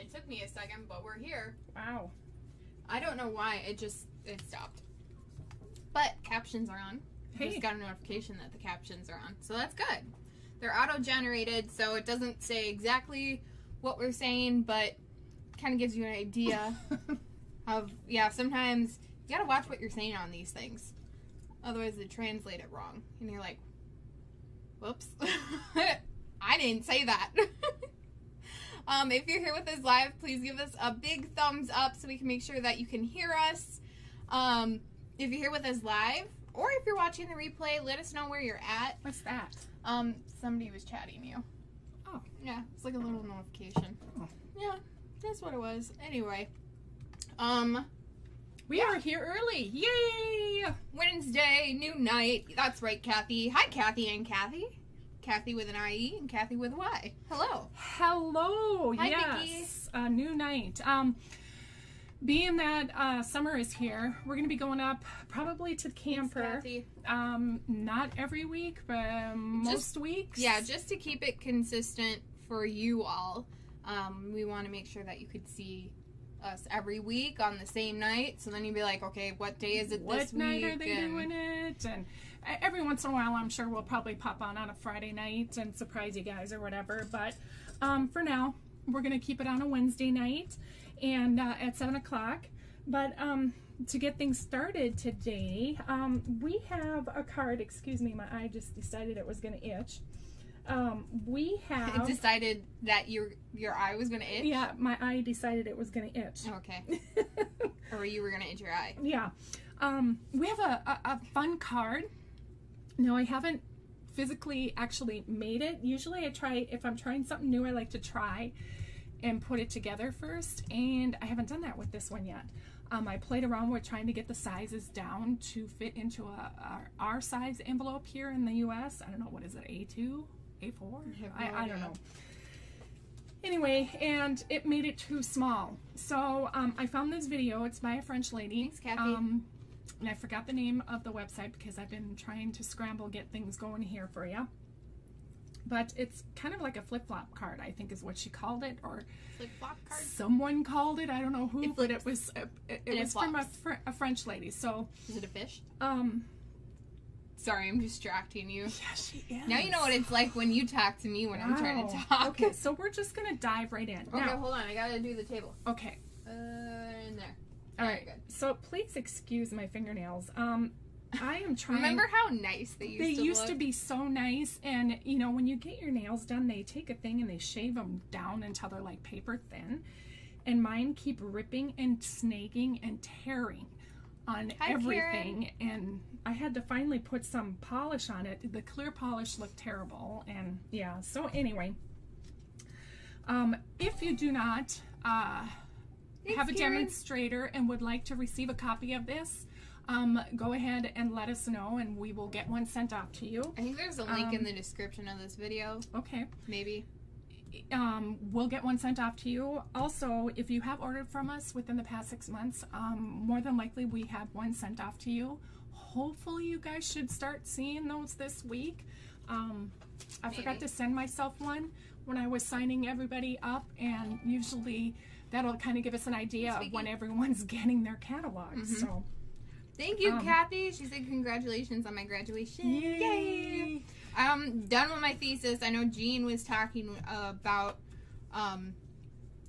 It took me a second, but we're here. Wow. I don't know why it just it stopped. But captions are on. I Hey. Just got a notification that the captions are on, so that's good. They're auto-generated, so it doesn't say exactly what we're saying, but kind of gives you an idea of yeah. Sometimes you gotta watch what you're saying on these things, otherwise they translate it wrong, and you're like, "Whoops, I didn't say that." um, if you're here with us live, please give us a big thumbs up so we can make sure that you can hear us. Um, if you're here with us live, or if you're watching the replay, let us know where you're at. What's that? Um, somebody was chatting you. Oh. Yeah, it's like a little notification. Oh. Yeah, that's what it was. Anyway, um, We are here early. Yay! Wednesday, new night. That's right, Kathy. Hi, Kathy and Kathy. Kathy with an IE and Kathy with a Y. Hello. Hello. Hi, yes. A new night. Um, being that uh, summer is here, we're going to be going up probably to the camper. Kathy. Um, not every week, but most weeks. Yeah, just to keep it consistent for you all, um, we want to make sure that you could see us every week on the same night. So then you'd be like, okay, what day is it What this week? What night are they And- doing it? And every once in a while, I'm sure we'll probably pop on on a Friday night and surprise you guys or whatever. But um, for now, we're gonna keep it on a Wednesday night and uh, at seven o'clock. But um, to get things started today, um, we have a card. Excuse me, my eye just decided it was gonna itch. Um, we It have. decided that your your eye was gonna itch. yeah, my eye decided it was gonna itch. Okay. Or you were gonna itch your eye. Yeah. Um, we have a, a, a fun card. No, I haven't physically actually made it. Usually I try, if I'm trying something new, I like to try and put it together first. And I haven't done that with this one yet. Um, I played around with trying to get the sizes down to fit into a, our, our size envelope here in the US. I don't know, what is it, A2? A4? have I, I don't know. Anyway, and it made it too small. So um, I found this video. It's by a French lady. Thanks, Kathy. Um, and I forgot the name of the website because I've been trying to scramble get things going here for you. But it's kind of like a flip flop card, I think is what she called it, or Flip flop card. someone called it. I don't know who, It but it was uh, it, it And it was from a, fr- a French lady. So Is it a fish? um, Sorry, I'm distracting you. yeah, she is. Now you know what it's like when you talk to me when I'm trying to talk. Okay, so we're just gonna dive right in. Okay, Now, hold on. I gotta do the table. okay. Uh, in there. All right. good. So please excuse my fingernails. Um, I am trying. Remember how nice they used to be. they to used look? to be so nice, and you know when you get your nails done, they take a thing and they shave them down until they're like paper thin, and mine keep ripping and snagging and tearing on Hi, everything, and I had to finally put some polish on it. The clear polish looked terrible, and yeah. So anyway, um, if you do not. Uh, Thanks, have a Karen. demonstrator and would like to receive a copy of this, um, go ahead and let us know and we will get one sent out to you. I think there's a link in Um, the description of this video. Okay. Maybe. Um, we'll get one sent off to you. Also, if you have ordered from us within the past six months, um, more than likely we have one sent off to you. Hopefully, you guys should start seeing those this week. Um, I forgot to send myself one when I was signing everybody up, and usually that'll kind of give us an idea of when everyone's getting their catalogs. Mhm. So. Thank you, Um, Kathy. She said congratulations on my graduation. Yay! I'm done with my thesis. I know Jean was talking about um,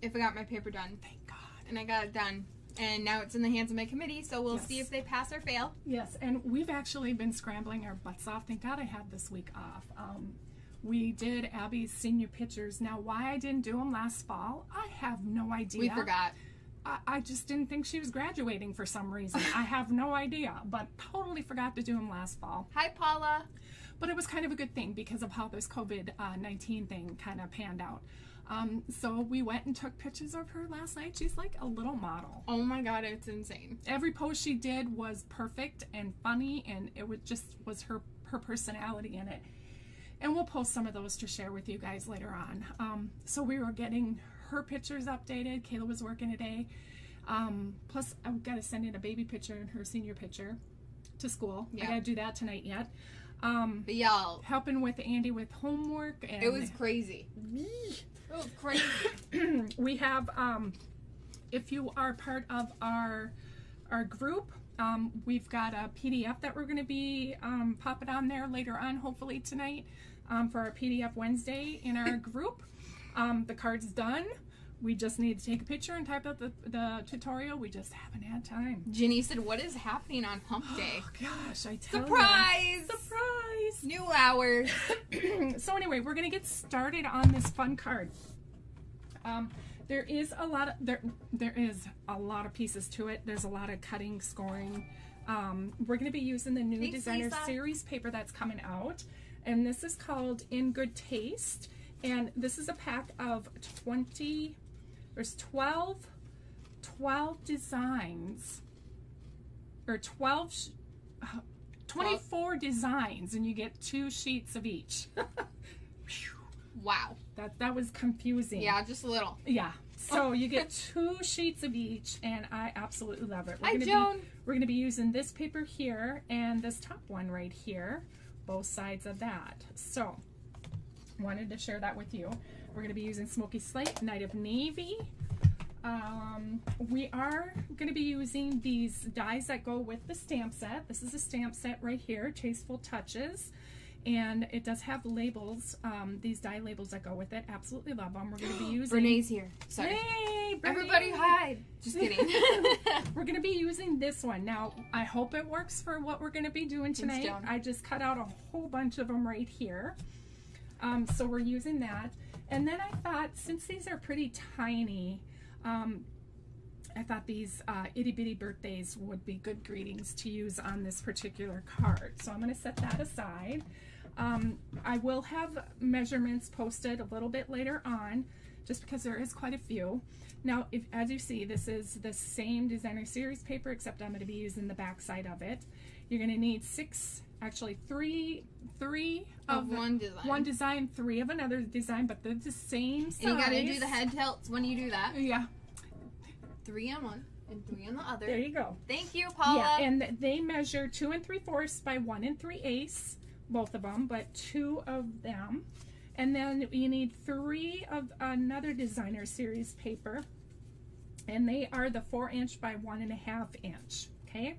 if I got my paper done, Thank God. and I got it done. And now it's in the hands of my committee, so we'll see if they pass or fail. Yes, and we've actually been scrambling our butts off. Thank God I had this week off. Um, we did Abby's senior pictures. Now, why I didn't do them last fall, I have no idea. We forgot. I, I just didn't think she was graduating for some reason. I have no idea, but totally forgot to do them last fall. Hi, Paula. But it was kind of a good thing because of how this COVID uh, 19 thing kind of panned out. Um, so we went and took pictures of her last night. She's like a little model. Oh my god, it's insane. every post she did was perfect and funny and it was just was her her personality in it and we'll post some of those to share with you guys later on. Um, so we were getting her pictures updated. Kayla was working today. Um, plus i've got to send in a baby picture and her senior picture to school. Yeah. i gotta do that tonight yet. Um, But y'all, helping with Andy with homework and it was crazy. It was crazy. we have um, if you are part of our our group um, we've got a pdf that we're going to be um, popping on there later on hopefully tonight um, for our pdf wednesday in our group um, the card's done we just need to take a picture and type out the, the tutorial we just haven't had time Ginny said, "What is happening on Hump Day? oh gosh i tell Surprise! ya. surprise New hours." so anyway, we're gonna get started on this fun card. Um, there is a lot of there. There is a lot of pieces to it. There's a lot of cutting, scoring. Um, we're gonna be using the new Thanks, designer Lisa. series paper that's coming out, and this is called In Good Taste. And this is a pack of 20. There's 12, 12 designs, or 12. sh- uh, 24 designs and you get two sheets of each. Wow. that that was confusing. Yeah, just a little. Yeah. So you get two sheets of each and I absolutely love it. We're Hi, gonna Joan. Be, we're going to be using this paper here and this top one right here, both sides of that. So, wanted to share that with you. We're going to be using Smoky Slate, Night of Navy. Um, we are going to be using these dies that go with the stamp set. This is a stamp set right here, Tasteful Touches. And it does have labels, um, these die labels that go with it. Absolutely love them. We're going to be using. Renee's here. Sorry. Hey, Everybody hide. Just kidding. We're going to be using this one. Now, I hope it works for what we're going to be doing tonight. I just cut out a whole bunch of them right here. Um, so we're using that. And then I thought, since these are pretty tiny, um, I thought these uh, itty bitty birthdays would be good greetings to use on this particular card. So I'm going to set that aside. Um, I will have measurements posted a little bit later on, just because there is quite a few. Now, if as you see, this is the same designer series paper, except I'm going to be using the back side of it. You're going to need six, actually three, three of the- one design. one design, three of another design, but they're the same size. and you gotta do the head tilts when you do that. Yeah, Three on one and three on the other. there you go. Thank you, Paula. Yeah, and they measure two and three fourths by one and three eighths, both of them, but two of them. And then you need three of another designer series paper, and they are the four inch by one and a half inch. Okay.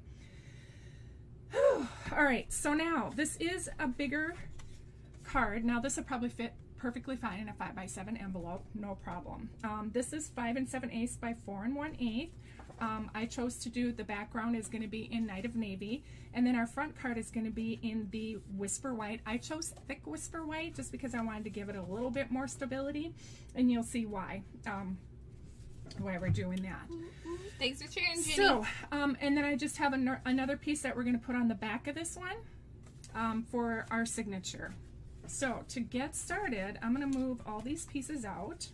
All right, so now this is a bigger card. Now this will probably fit perfectly fine in a five by seven envelope, no problem. Um, this is five and seven eighths by four and one eighth. Um, I chose to do the background is going to be in Night of Navy, and then our front card is going to be in the Whisper White. I chose thick Whisper White just because I wanted to give it a little bit more stability, and you'll see why. Um, why we're doing that. Thanks for sharing, Ginny. So, um, and then I just have an- another piece that we're going to put on the back of this one um, for our signature. So, to get started, I'm going to move all these pieces out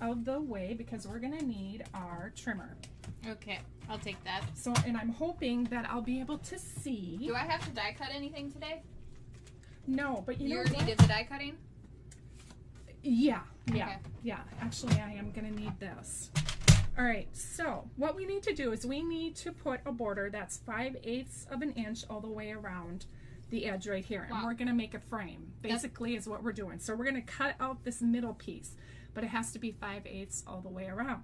of the way because we're going to need our trimmer. Okay, I'll take that. So, and I'm hoping that I'll be able to see. Do I have to die cut anything today? No, but you You, know already what? did the die cutting. Yeah, yeah, Okay. yeah. Actually, I am going to need this. All right, so what we need to do is we need to put a border that's 5 eighths of an inch all the way around the edge right here. And we're going to make a frame, That's- basically, is what we're doing. So we're going to cut out this middle piece, but it has to be 5 eighths all the way around.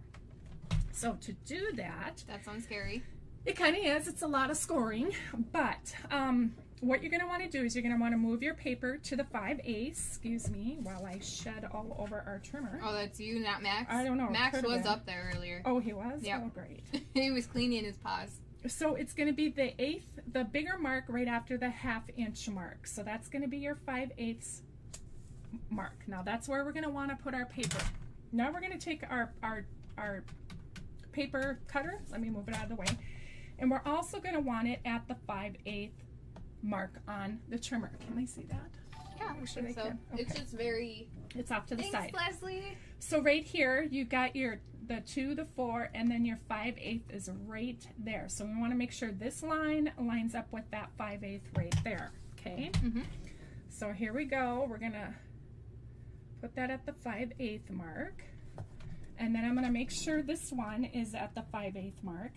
So to do that, That sounds scary. it kind of is. It's a lot of scoring, but um, what you're going to want to do is you're going to want to move your paper to the 5 eighths, excuse me, while I shed all over our trimmer. Oh, that's you, not Max. I don't know, Max was up there earlier. Oh, he was? Yeah. Oh, great. he was cleaning his paws. So it's going to be the eighth, the bigger mark right after the half inch mark. So that's going to be your 5 eighths mark. Now that's where we're going to want to put our paper. Now we're going to take our, our, our paper cutter. Let me move it out of the way. And we're also going to want it at the 5 eighth mark on the trimmer. Can I see that? Yeah, I should think I so. can. It's just very. It's off to the Thanks, side. Leslie. So right here, you got your the two, the four, and then your five eighth is right there. So we want to make sure this line lines up with that five eighth right there. Okay. Mhm. So here we go. We're gonna put that at the five eighth mark, and then I'm gonna make sure this one is at the five eighth mark.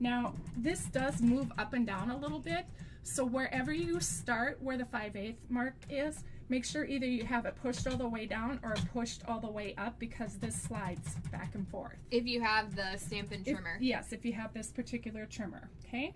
Now this does move up and down a little bit, So wherever you start, where the 5 8 mark is, make sure either you have it pushed all the way down or pushed all the way up because this slides back and forth. If you have the Stampin' If- trimmer. yes, if you have this particular trimmer, okay?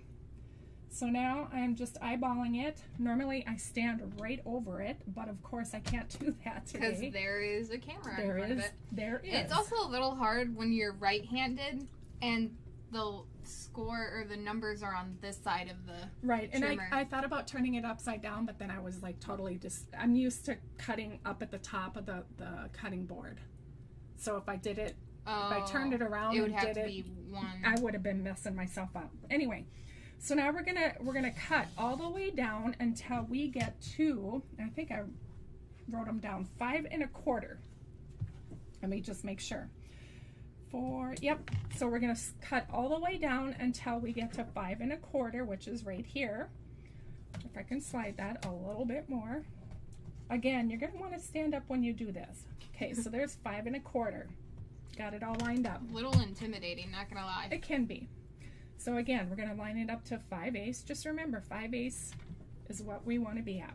So now I'm just eyeballing it. Normally I stand right over it, but of course I can't do that today. Because there is a camera There in front is, of it. there is. It's also a little hard when you're right-handed and the score or the numbers are on this side of the. Right, and I. I thought about turning it upside down, but then I was like totally just. I'm used to cutting up at the top of the, the cutting board. So if I did it, Oh, if I turned it oh, around it would and have did to it, be one. I would have been messing myself up. Anyway, so now we're gonna we're gonna cut all the way down until we get to. I think I wrote them down five and a quarter. Let me just make sure. Four. Yep. So we're gonna cut all the way down until we get to five and a quarter, which is right here. If I can slide that a little bit more. Again, you're gonna want to stand up when you do this. Okay, so there's five and a quarter. Got it all lined up. a little intimidating, not gonna lie. It can be. So again, we're going to line it up to 5 eighths. Just remember, 5 eighths is what we want to be at.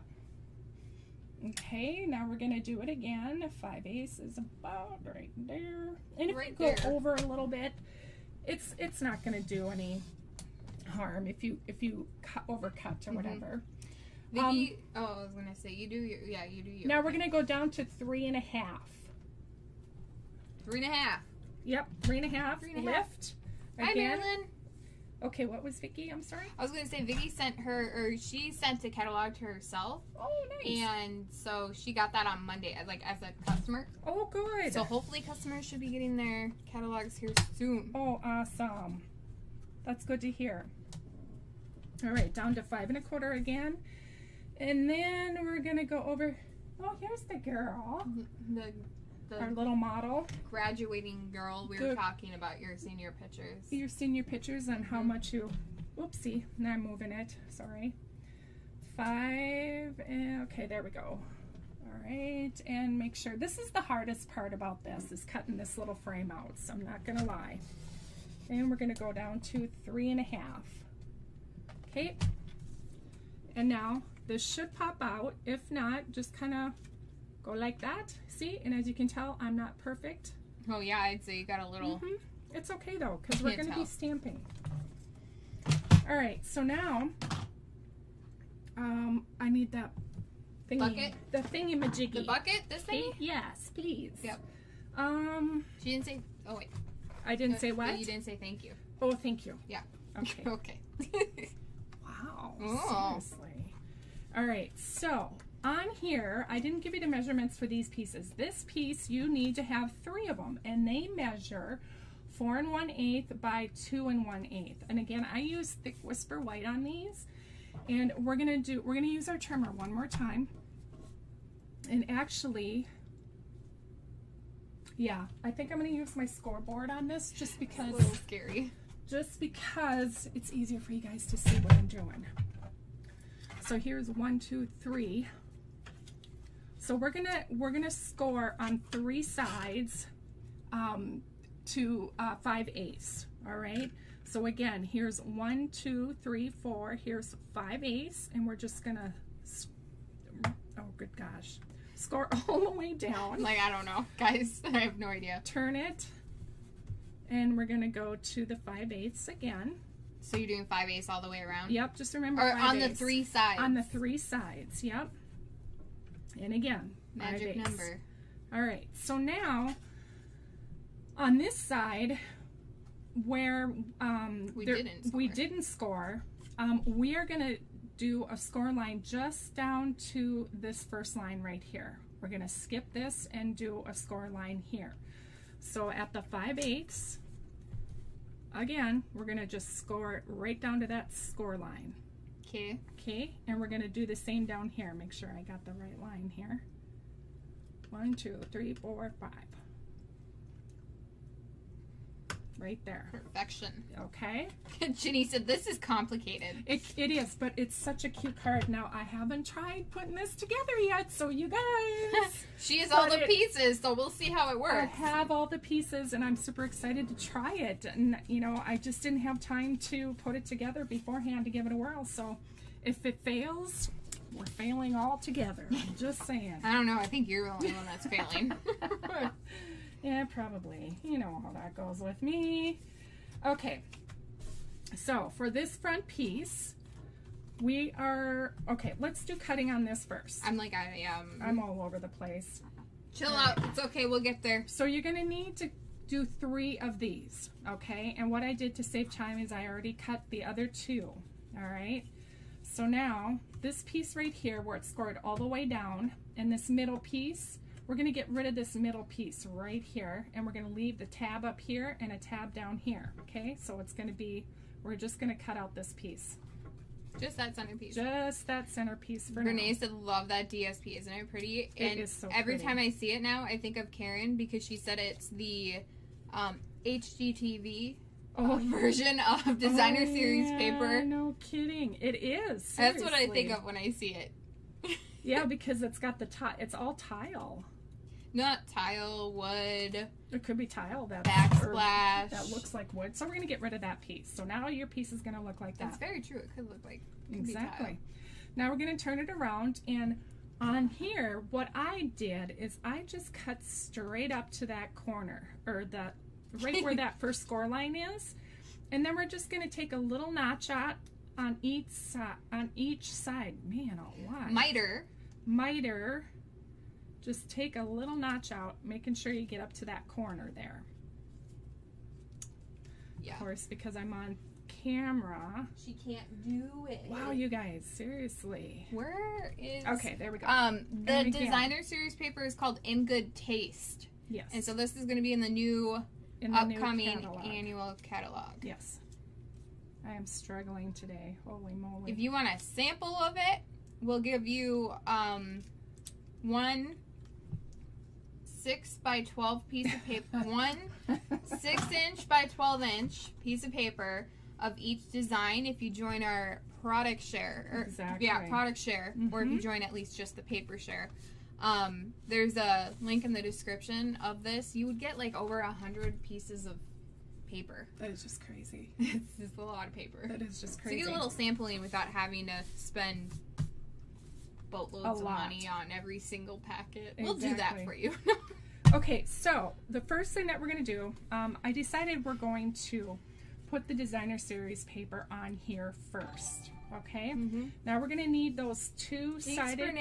Okay, now we're going to do it again. 5 eighths is about right there. And if Right you go there. over a little bit, it's it's not going to do any harm if you if you cut overcut or Mhm. whatever. Vicky, oh, I was gonna say you do your yeah, you do your. Um, Now we're going to go down to three and a half. three and a half. Yep, three and a half. Three and a half. lift. Hi, Marilyn. Okay, what was Vicky? I'm sorry. I was gonna say Vicky sent her or she sent a catalog to herself, Oh, nice. and so she got that on Monday, like as a customer. oh, good. So hopefully customers should be getting their catalogs here soon. Oh, awesome. That's good to hear. All right, down to five and a quarter again. And then we're going to go over. Oh, here's the girl, the our little model. graduating girl we were talking about your senior pictures. You've seen pictures and how much you. Oopsie, now I'm moving it. Sorry. Five. And, okay, there we go. All right, and make sure. This is the hardest part about this is cutting this little frame out. So I'm not gonna lie. And we're gonna go down to three and a half. Okay. And now this should pop out. If not, just kind of go like that. See, and as you can tell, I'm not perfect. Oh yeah, I'd say you got a little. Mhm. It's okay though, because we're going to be stamping. All right, so now um, I need that thingy. Bucket? The thingy majiggy. The bucket, this thing. Yes, please. Yep. Um, She didn't say. Oh wait. I didn't Uh, say what. You didn't say thank you. Oh, thank you. Yeah. Okay. Okay. Wow. Oh. Seriously. All right. So on here, I didn't give you the measurements for these pieces. This piece, you need to have three of them, and they measure four and one eighth by two and one eighth. And again, I use thick whisper white on these, and we're gonna do we're gonna use our trimmer one more time. And actually, yeah, I think I'm gonna use my scoreboard on this just a because little scary. just because it's easier for you guys to see what I'm doing. So here's one, two, three. So we're gonna we're gonna score on three sides um, to uh, five eighths. All right. So again, here's one, two, three, four. Here's five eighths, and we're just gonna. Oh, good gosh! Score all the way down Like I don't know, guys. I have no idea. turn it and we're gonna go to the 5 eighths again So you're doing five eighths all the way around. yep just remember Or five on the three sides. on the three sides yep and again magic number. all right so now on this side where um, We there- didn't we score. didn't score um, we are gonna do a score line just down to this first line right here we're gonna skip this and do a score line here so at the 5 eighths again we're gonna just score it right down to that score line Okay. Okay, and we're gonna do the same down here. Make sure I got the right line here. One, two, three, four, five. Right there. Perfection. Okay. Ginny said this is complicated. It, it is, but it's such a cute card. Now I haven't tried putting this together yet, so you guys. she has all the it- pieces, so we'll see how it works. I have all the pieces and I'm super excited to try it. And, you know, I just didn't have time to put it together beforehand to give it a whirl. So If it fails, we're failing all together. I'm just saying. I don't know. I think you're the only one that's failing. Yeah, probably. You know how that goes with me. Okay. So for this front piece, we are okay. Let's do cutting on this first. I'm like I am. I'm all over the place. Chill out. It's okay. We'll get there. So you're gonna need to do three of these, okay? And what I did to save time is I already cut the other two, all right? So now this piece right here where it's scored all the way down and this middle piece, we're gonna get rid of this middle piece right here and we're gonna leave the tab up here and a tab down here, okay? So it's gonna be, we're just gonna cut out this piece. Just that centerpiece. Just that centerpiece for Renee now. said, "Love that DSP, isn't it pretty?" It and is so every pretty. time I see it now, I think of Karen because she said it's the um, HGTV Oh, version of designer Oh, series yeah, paper. No kidding. It is. That's what I think of when I see it. Yeah, because it's got the tile. It's all tile. Not tile, wood, It could be tile that backsplash. that looks like wood. So we're gonna get rid of that piece. So now your piece is gonna look like that. That's very true. It could look like could. Exactly. Now we're gonna turn it around and on here, what I did is I just cut straight up to that corner or that right where that first score line is, and then we're just gonna take a little notch out on each side. On each side, man, a lot. miter. miter, just take a little notch out, making sure you get up to that corner there. Yeah. Of course, because I'm on camera. She can't do it. Wow, you guys, seriously. Where is Okay, there we go. Um, the designer series paper is called In Good Taste, yes. and so this is going to be in the new in the new upcoming catalog. annual catalog. Yes. I am struggling today. Holy moly. If you want a sample of it, we'll give you um one six by twelve piece of paper, one six inch by twelve inch piece of paper of each design. If you join our product share, or Exactly. yeah, product share, or if you Mhm. join at least just the paper share. Um, there's a link in the description of this. You would get like over a hundred pieces of paper. that is just crazy. it's just a lot of paper. That is just So crazy. you get a little sampling without having to spend boatloads of money on every single packet. We'll do that for you. Okay, so the first thing that we're going to do, um, I decided we're going to put the designer series paper on here first. Okay, mm-hmm. now we're going to need those two-sided,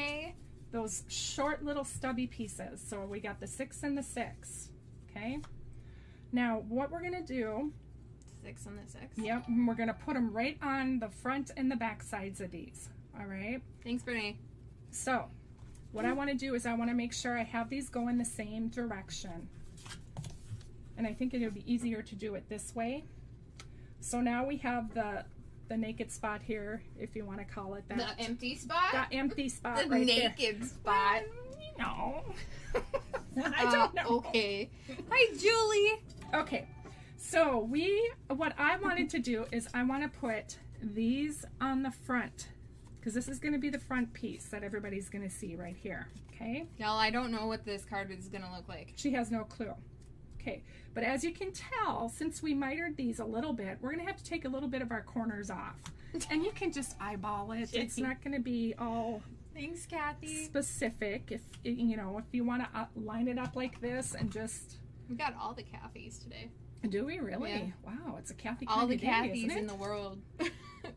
those short little stubby pieces. So we got the six and the six. Okay, now what we're going to do, Six and the six. yep, we're going to put them right on the front and the back sides of these. All right. Thanks, Renee. So, what I mm-hmm. want to do is I want to make sure I have these go in the same direction. And I think it would be easier to do it this way. So now we have the the naked spot here, if you want to call it that. The empty spot. That empty spot the right there. naked spot. You know. I don't know. Okay. Hi, Julie. Okay. So we what I wanted to do is I want to put these on the front because this is going to be the front piece that everybody's going to see right here. Okay. Y'all, I don't know what this card is gonna look like. She has no clue. Okay, but as you can tell, since we mitered these a little bit, we're gonna have to take a little bit of our corners off. And you can just eyeball it. It's not gonna be all Thanks, Kathy. specific. If you know, if you want to uh, line it up like this and just We got all the Cathys today. Do we really? Yeah. Wow, it's a Kathy All the of day, Cathys in the world.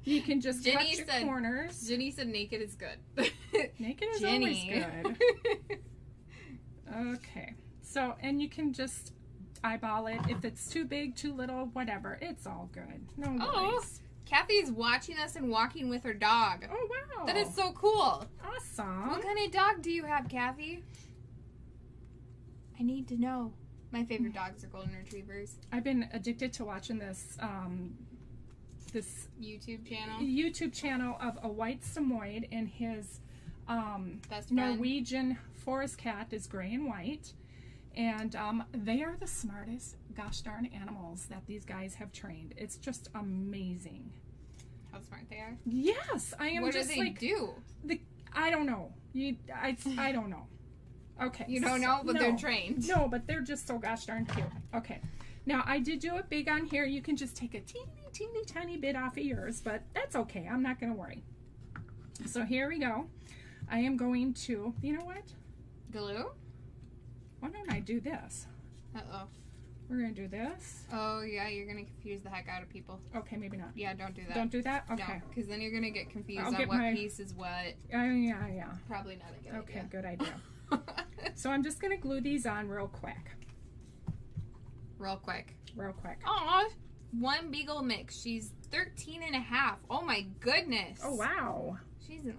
You can just Jenny cut your said- corners. Jenny said naked is good. Naked is Jenny. always good. Okay. So, and you can just eyeball it. If it's too big, too little, whatever, it's all good. No oh, worries. Oh. Kathy's watching us and walking with her dog. Oh, wow. That is so cool. awesome. What kind of dog do you have, Kathy? I need to know. My favorite dogs are golden retrievers. I've been addicted to watching this um, this YouTube channel. YouTube channel of a white Samoyed and his um, Best. Norwegian forest cat is gray and white. And um, they are the smartest gosh darn animals that these guys have trained. It's just amazing. How smart they are. Yes, I am What do just they like do? The I don't know. You, I, I don't know. Okay, You don't know, but no. they're trained. No, but they're just so gosh darn cute. Okay. Now, I did do it big on here. You can just take a teeny, teeny, tiny bit off of yours, but that's okay. I'm not going to worry. So here we go. I am going to, you know what? Glue? Why don't I do this? Uh oh. We're going to do this. Oh, yeah, you're going to confuse the heck out of people. Okay, maybe not. Yeah, don't do that. Don't do that? Okay. No, because then you're going to get confused I'll on get what my- piece is what. Uh, yeah, yeah. Probably not a good Okay, good idea. So I'm just going to glue these on real quick. Real quick. Real quick. Aw, one beagle mix. She's 13 and a half. Oh my goodness. Oh, wow. She's an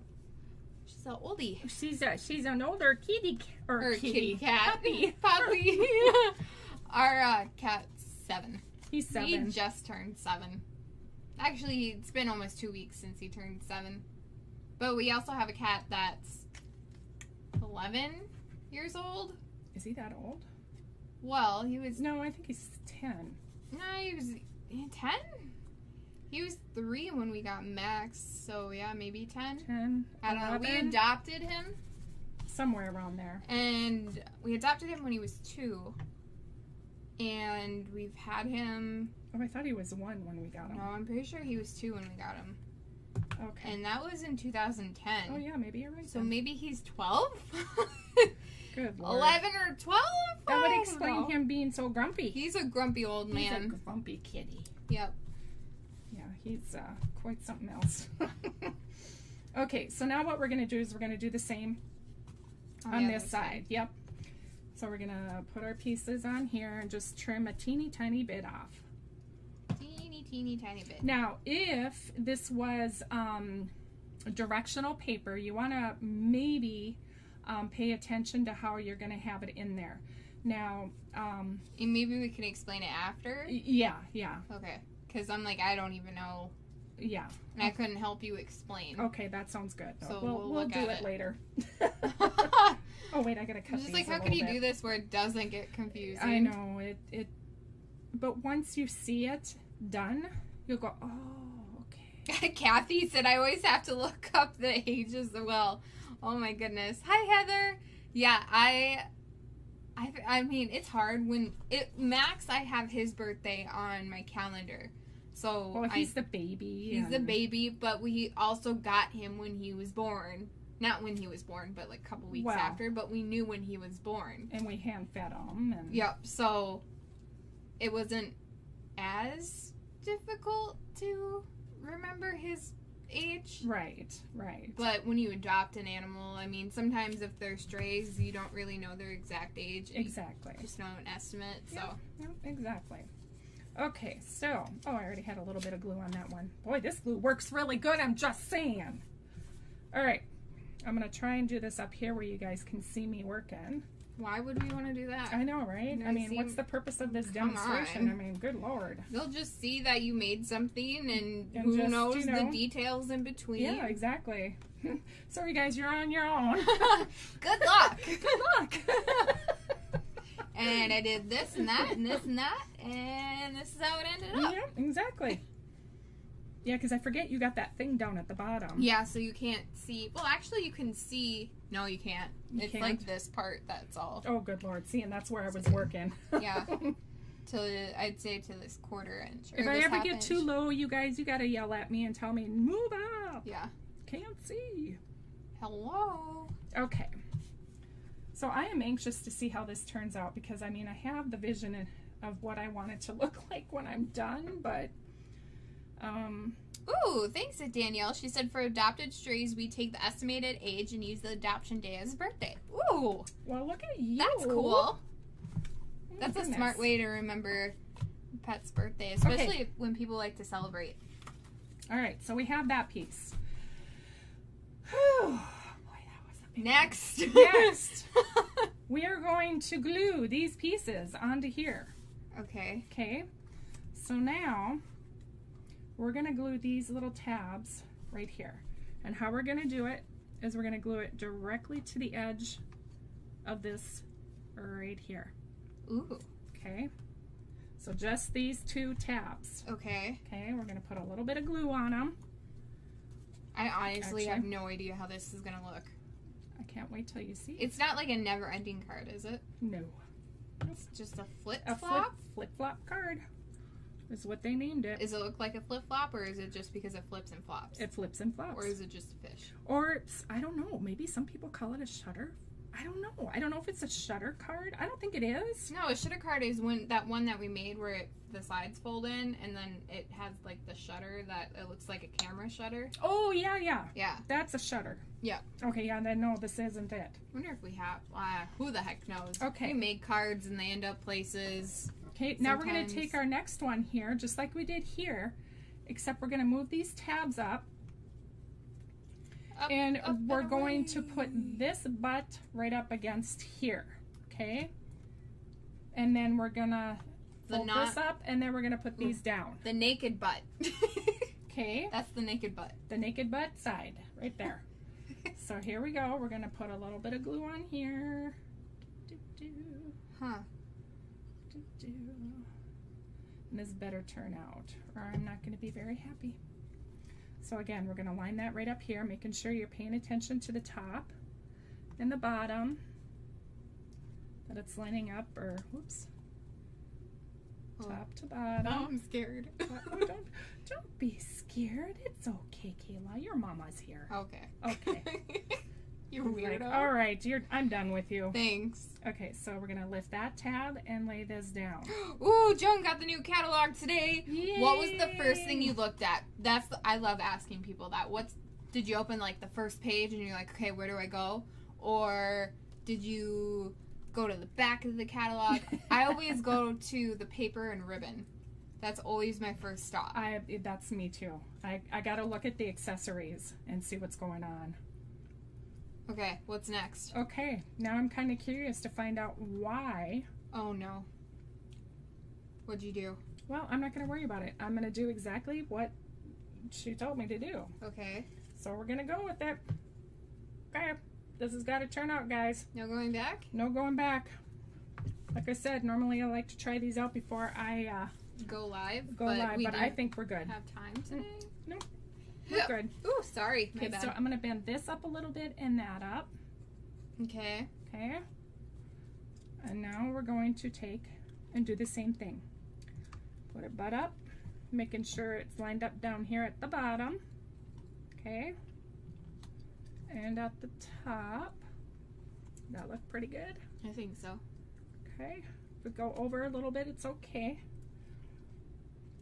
she's an oldie. She's a, she's an older kitty or, Or kitty. kitty cat. Puppy. Puppy. Our uh, cat's seven. He's seven. He just turned seven. Actually, it's been almost two weeks since he turned seven. But we also have a cat that's 11 years old. Is he that old? Well, he was. No, I think he's 10. No, he was 10? He was three when we got Max, so yeah, maybe 10. 10. I don't know. We adopted him, Somewhere around there. and we adopted him when he was two. And we've had him. Oh, I thought he was one when we got him. No, I'm pretty sure he was two when we got him. Okay. And that was in 2010. oh, yeah, maybe you're right. So then. maybe he's 12? Good lord. 11 or 12? That would explain know. him being so grumpy. He's a grumpy old man. He's a grumpy kitty. Yep. Yeah, he's uh, quite something else. okay, so now what we're going to do is we're going to do the same On on the this other side. Yep. So we're going to put our pieces on here and just trim a teeny tiny bit off. Teeny, teeny, tiny bit. Now, if this was um, directional paper, you want to maybe um, pay attention to how you're going to have it in there. Now, um, And maybe we can explain it after. yeah, yeah, Okay. Because I'm like, I don't even know. yeah. And I couldn't help you explain. Okay, that sounds good. So we'll, we'll we'll do it, it. later. oh wait, I gotta cut I'm just like, how can you bit. do this where it doesn't get confusing? I know it. It. But once you see it done, you'll go, oh, okay. Kathy said I always have to look up the ages as well. Oh my goodness. Hi Heather. Yeah, I I I mean, it's hard when it Max I have his birthday on my calendar. So Well, I, he's the baby. he's the baby, but we also got him when he was born. Not when he was born, but like a couple weeks Well. after, but we knew when he was born. and we hand fed him. And Yep. So it wasn't as difficult to remember his age. Right, right. But when you adopt an animal, I mean, sometimes if they're strays, you don't really know their exact age. Exactly. just know an estimate. So Yep, exactly. Okay, so oh, I already had a little bit of glue on that one. Boy, this glue works really good. I'm just saying. All right, I'm gonna try and do this up here where you guys can see me working. Why would we want to do that? I know, right? I mean, see- what's the purpose of this demonstration? I mean, good lord. They'll just see that you made something, and, And who just, knows you the details in between. Yeah, exactly. Sorry, guys, you're on your own. Good luck. Good luck. and I did this and that and this and that, and this is how it ended up. yeah, exactly. Yeah, because I forget you got that thing down at the bottom. Yeah, so you can't see. Well, actually, you can see. No, you can't. You it's can't? like this part. That's all. Oh, good lord. See, and that's where I was working. Yeah. To I'd say to this quarter inch. or if I ever get inch. too low, you guys, you gotta yell at me and tell me, move up. Yeah. Can't see. Hello. Okay. So I am anxious to see how this turns out because I mean, I have the vision of what I want it to look like when I'm done, but um, Ooh, thanks to Danielle. She said for adopted strays, we take the estimated age and use the adoption day as birthday. Ooh, well, look at you. that's cool. Oh, That's a smart way to remember pet's birthday, especially when people like to celebrate. All right, so we have that piece. Whew. Boy, that was Next. Next. We are going to glue these pieces onto here. okay. Okay, so now we're going to glue these little tabs right here. And how we're going to do it is we're going to glue it directly to the edge of this right here. Ooh. Okay, so just these two tabs. Okay. Okay, we're going to put a little bit of glue on them. I honestly Actually- have no idea how this is gonna look. I can't wait till you see. it. It's not like a never-ending card, is it? No, It's just a flip-flop? a flip flop card. Is what they named it. Does it look like a flip flop, or is it just because it flips and flops? It flips and flops. or is it just a fish? Or I don't know. Maybe some people call it a shutter. I don't know. I don't know if it's a shutter card. I don't think it is. No, a shutter card is when that one that we made where it, the sides fold in, and then it has like the shutter that it looks like a camera shutter. Oh yeah, yeah. Yeah. That's a shutter. Yeah. Okay, yeah. Then no, this isn't it. wonder if we have. Uh, who the heck knows? Okay. We make cards and they end up places. Okay, now we're gonna take our next one here, just like we did here, except we're gonna move these tabs up, Up, and up we're and going to put this butt right up against here. Okay. And then we're gonna The fold not- this up, and then we're gonna put mm. these down. the naked butt. Okay. That's the naked butt. the naked butt side right there. so here we go. We're gonna put a little bit of glue on here. Do-do, Huh. do-do. And this better turn out, or I'm not gonna be very happy. So again, we're gonna line that right up here, making sure you're paying attention to the top and the bottom. That it's lining up, or whoops, Oh. top to bottom. Oh, I'm scared. Oh, don't, don't be scared. It's okay, Kayla. Your mama's here. okay. Okay. you Like, weirdo. all right, you're, I'm done with you. Thanks. Okay, so we're gonna lift that tab and lay this down. Ooh, Joan got the new catalog today. What was the first thing you looked at? That's the, I love asking people that. What's did you open like the first page and you're like, okay, where do I go? Or did you go to the back of the catalog? I always go to the paper and ribbon. That's always my first stop. I that's me too. I I gotta look at the accessories and see what's going on. Okay, what's next? Okay, now I'm kind of curious to find out why. Oh no. What'd you do? Well, I'm not gonna worry about it. I'm gonna do exactly what she told me to do. Okay. So we're gonna go with it. Okay, this has got to turn out, guys. No going back? No going back. Like I said, normally I like to try these out before I uh, Go live. go but live, but I think we're good. have time today. Nope. We're good. Ooh, sorry. My Okay, bad. so I'm gonna bend this up a little bit and that up. okay. Okay. And now we're going to take and do the same thing. Put it butt up, making sure it's lined up down here at the bottom. Okay. And at the top. That look pretty good. I think so. Okay. If we go over a little bit, it's okay.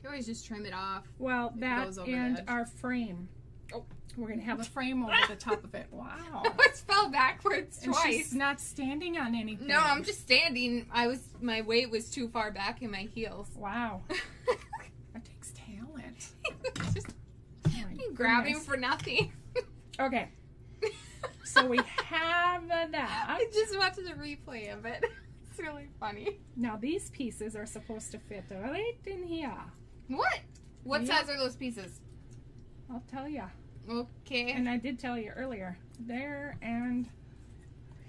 You always just trim it off. Well, that and our frame. Oh. We're gonna have a frame over the top of it. Wow. it fell backwards And twice. she's not standing on anything. No, I'm just standing. I was my weight was too far back in my heels. Wow. That takes talent. just Oh my grabbing for nothing. Okay, so we have that. I just watched the replay of it. It's really funny. Now these pieces are supposed to fit right in here. What? What Yeah. size are those pieces? I'll tell you. Okay. And I did tell you earlier. There and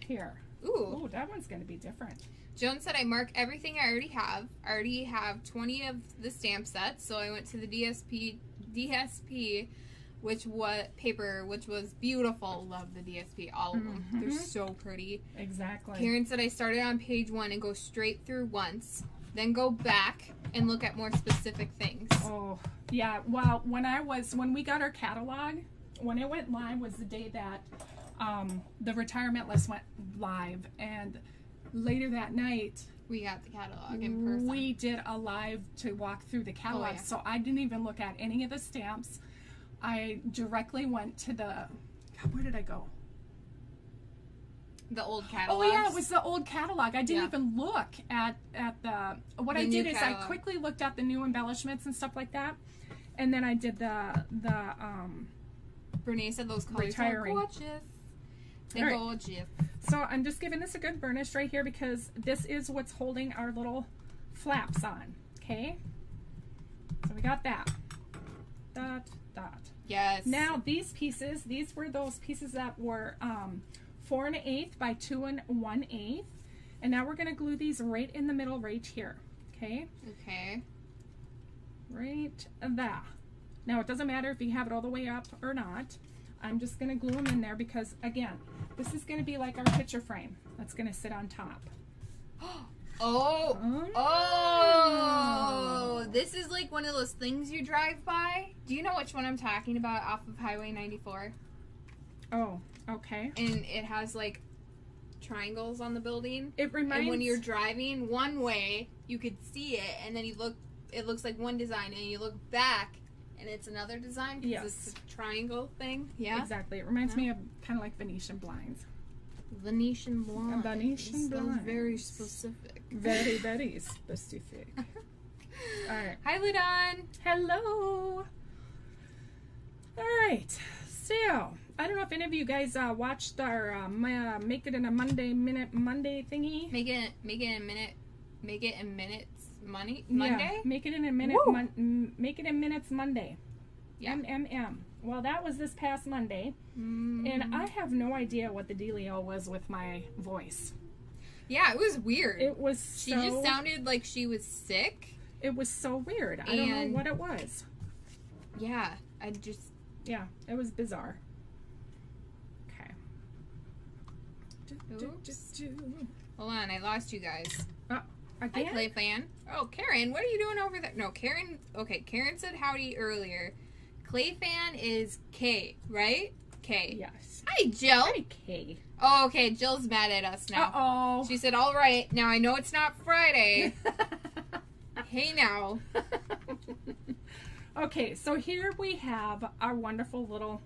here. Ooh. Oh, that one's going to be different. Joan said I mark everything I already have. I already have 20 of the stamp sets, so I went to the DSP DSP which what paper which was beautiful. Love the DSP all of them. They're Mhm. so pretty. Exactly. Karen said I started on page 1 and go straight through once, then go back and look at more specific things. Oh, yeah. Well, when I was when we got our catalog, when it went live was the day that um, the retirement list went live, and later that night We got the catalog in person. we did a live to walk through the catalog. yeah. So I didn't even look at any of the stamps. I directly went to the. God, where did I go? The old catalog. Oh yeah, it was the old catalog. I didn't Yeah. even look at at the. What The I did is catalog. I quickly looked at the new embellishments and stuff like that, and then I did the the um. Renee said those colors Retiring. are gorgeous. They're right. gorgeous. So I'm just giving this a good burnish right here because this is what's holding our little flaps on. Okay. So we got that. Dot dot. Yes. Now these pieces, these were those pieces that were um, four and an eighth by two and one eighth, and now we're gonna glue these right in the middle, right here. Okay, Okay. right there. Now it doesn't matter if you have it all the way up or not. I'm just gonna glue them in there because again, this is gonna be like our picture frame that's gonna sit on top. Oh, Oh. oh, this is like one of those things you drive by. Do you know which one I'm talking about off of Highway 94? Oh, okay. And it has like triangles on the building. It reminds And when you're driving one way, you could see it, and then you look, it looks like one design, and you look back, and it's another design because Yes. it's a triangle thing. Yeah. Exactly. It reminds Yeah. me of kind of like Venetian blinds. Venetian blinds. Venetian blinds. very specific. Very, very specific. All right. Hi, Ludon. Hello. All right. So, I don't know if any of you guys uh, watched our uh, my, uh, Make It in a Monday Minute Monday thingy. Make it, make it a minute, make it in minutes. Money Monday. Yeah, make it in a minute. Mon- make it in minutes Monday. Yeah. MMM. Well, that was this past Monday, Mm. and I have no idea what the dealio was with my voice. yeah, it was weird. It was she so, just sounded like she was sick. It was so weird. I don't know what it was. Yeah, I just Yeah, it was bizarre. Okay. Oops. hold on. I lost you guys. Hi, Again? Clay fan. Oh, Karen, what are you doing over there? No, Karen. Okay, Karen said howdy earlier. Clay fan is K, right? K. Yes. Hi, Jill. Okay. Oh, okay. Jill's mad at us now. Uh oh. She said, "All right, now I know it's not Friday. hey, now." okay, so here we have our wonderful little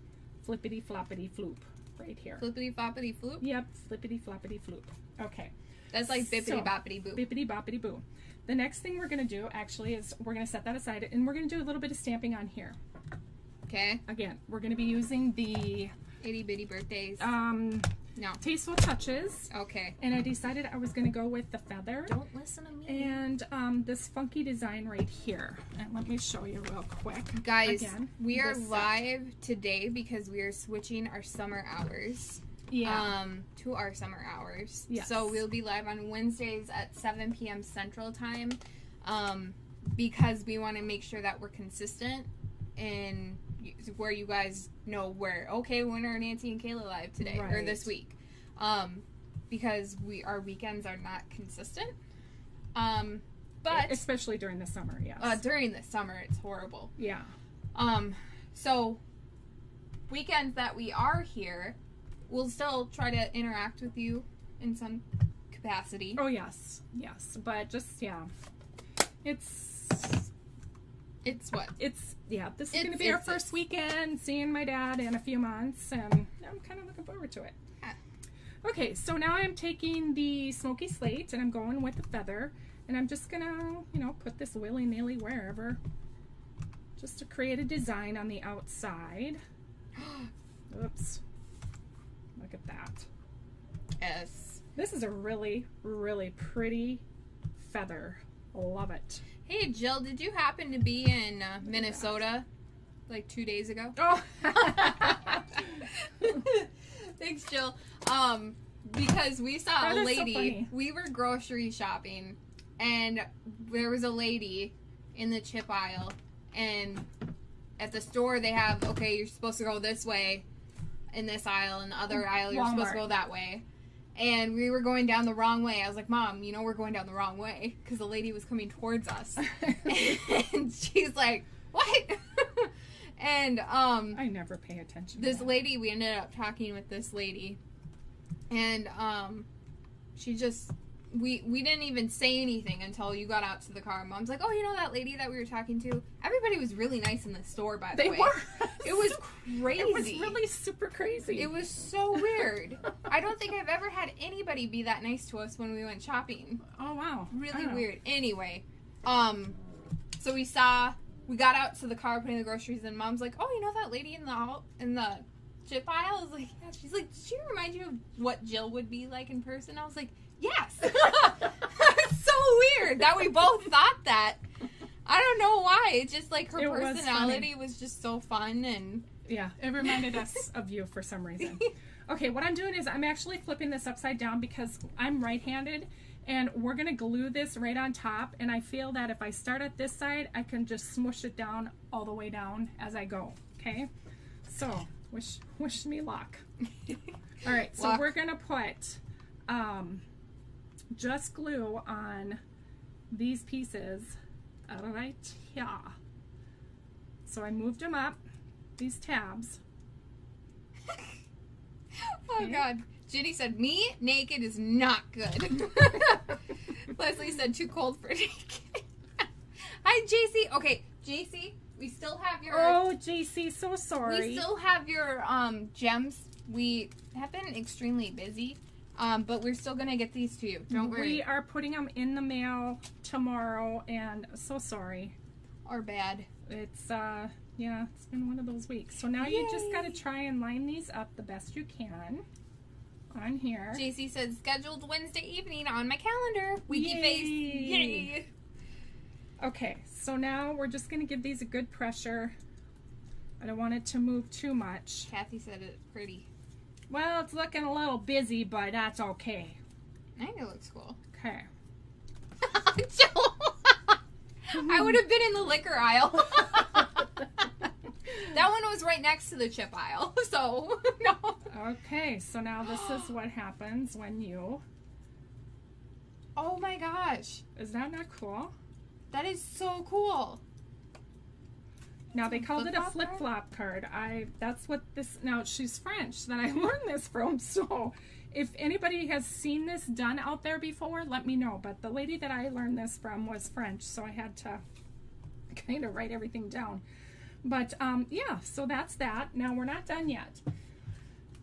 flippity floppity floop right here. Flippity floppity floop. Yep, flippity floppity floop. Okay, That's like bippity So- boppity boop. bippity boppity boo. The next thing we're gonna do actually is we're gonna set that aside and we're gonna do a little bit of stamping on here. Okay. Again, we're gonna be using the Itty bitty birthdays. um, no. Tasteful Touches, Okay. and I decided I was gonna go with the feather. Don't listen to me. and um, this funky design right here. And let me show you real quick. Guys, Again, we are set. live today because we are switching our summer hours Yeah. um, to our summer hours. Yes. So we'll be live on Wednesdays at 7 p.m. Central Time um, because we want to make sure that we're consistent in where you guys know where, okay, when are Nancy and Kayla live today or this week? Um, because we our weekends are not consistent. Um, but especially during the summer, yes. uh, during the summer, it's horrible. yeah. Um, so weekends that we are here, we'll still try to interact with you in some capacity. Oh yes, yes. But just yeah, it's It's what? it's yeah. This is It's- going to be our it's- first weekend seeing my dad in a few months, and I'm kind of looking forward to it. Yeah. Okay, so now I'm taking the smoky slate and I'm going with the feather, and I'm just gonna you know put this willy nilly wherever, just to create a design on the outside. Oops. Look at that. yes. This is a really, really pretty feather. Love it. Hey Jill, did you happen to be in uh, Minnesota like two days ago? Oh. Thanks, Jill. Um, because we saw That a so lady. funny. we were grocery shopping, and there was a lady in the chip aisle, and at the store they have okay, you're supposed to go this way in this aisle, and the other aisle you're supposed to go that way. And we were going down the wrong way. I was like, "Mom, you know we're going down the wrong way," because the lady was coming towards us, and she's like, "What?" and um, I never pay attention. this lady we ended up talking with this lady and um she just we we didn't even say anything until you got out to the car mom's like oh you know that lady that we were talking to everybody was really nice in the store by the They way were. it was crazy It was really super crazy. it was so weird i don't think i've ever had anybody be that nice to us when we went shopping Oh wow. really weird. Anyway, um, so we saw we got out to the car putting the groceries and Mom's like, "Oh, you know that lady in the in the chip aisle?" I was like, "Yeah." She's like, "Does she remind you of what Jill would be like in person?" I was like, "Yes." it's so weird that we both thought that. I don't know why. It's just like her It was personality was, just so fun and Yeah, it reminded us of you for some reason. Okay, what I'm doing is I'm actually flipping this upside down because I'm right-handed and we're going to glue this right on top and I feel that if I start at this side, I can just smush it down all the way down as I go, okay? So, wish wish me luck. All right, so Luck. we're going to put um just glue on these pieces right here. So I moved them up, these tabs. Oh Okay. god. Ginny said, Me naked is not good. Leslie said, Too cold for naked. Hi, JC. Okay, JC, we still have your. Oh, JC, so sorry. We still have your um gems. We have been extremely busy, um, but we're still gonna get these to you. Don't worry. We are putting them in the mail tomorrow, and so sorry. or bad. It's uh, yeah, it's been one of those weeks. So now you just got to try and line these up the best you can on here. JC said scheduled Wednesday evening on my calendar. Wiki face. Yay. Yay. Okay, so now we're just gonna give these a good pressure. I don't want it to move too much. Kathy said it pretty. Well, it's looking a little busy, but that's okay. I think it looks cool. Okay. I would have been in the liquor aisle. that one was right next to the chip aisle. So, no. Okay, so now this is what happens when you. Oh my gosh. Is that not cool? That is so cool. Now they called it a Flip-flop card? card. I that's what this now she's French that I learned this from. So if anybody has seen this done out there before, let me know. But the lady that I learned this from was French, so I had to kind of write everything down. But um, yeah, so that's that. Now we're not done yet.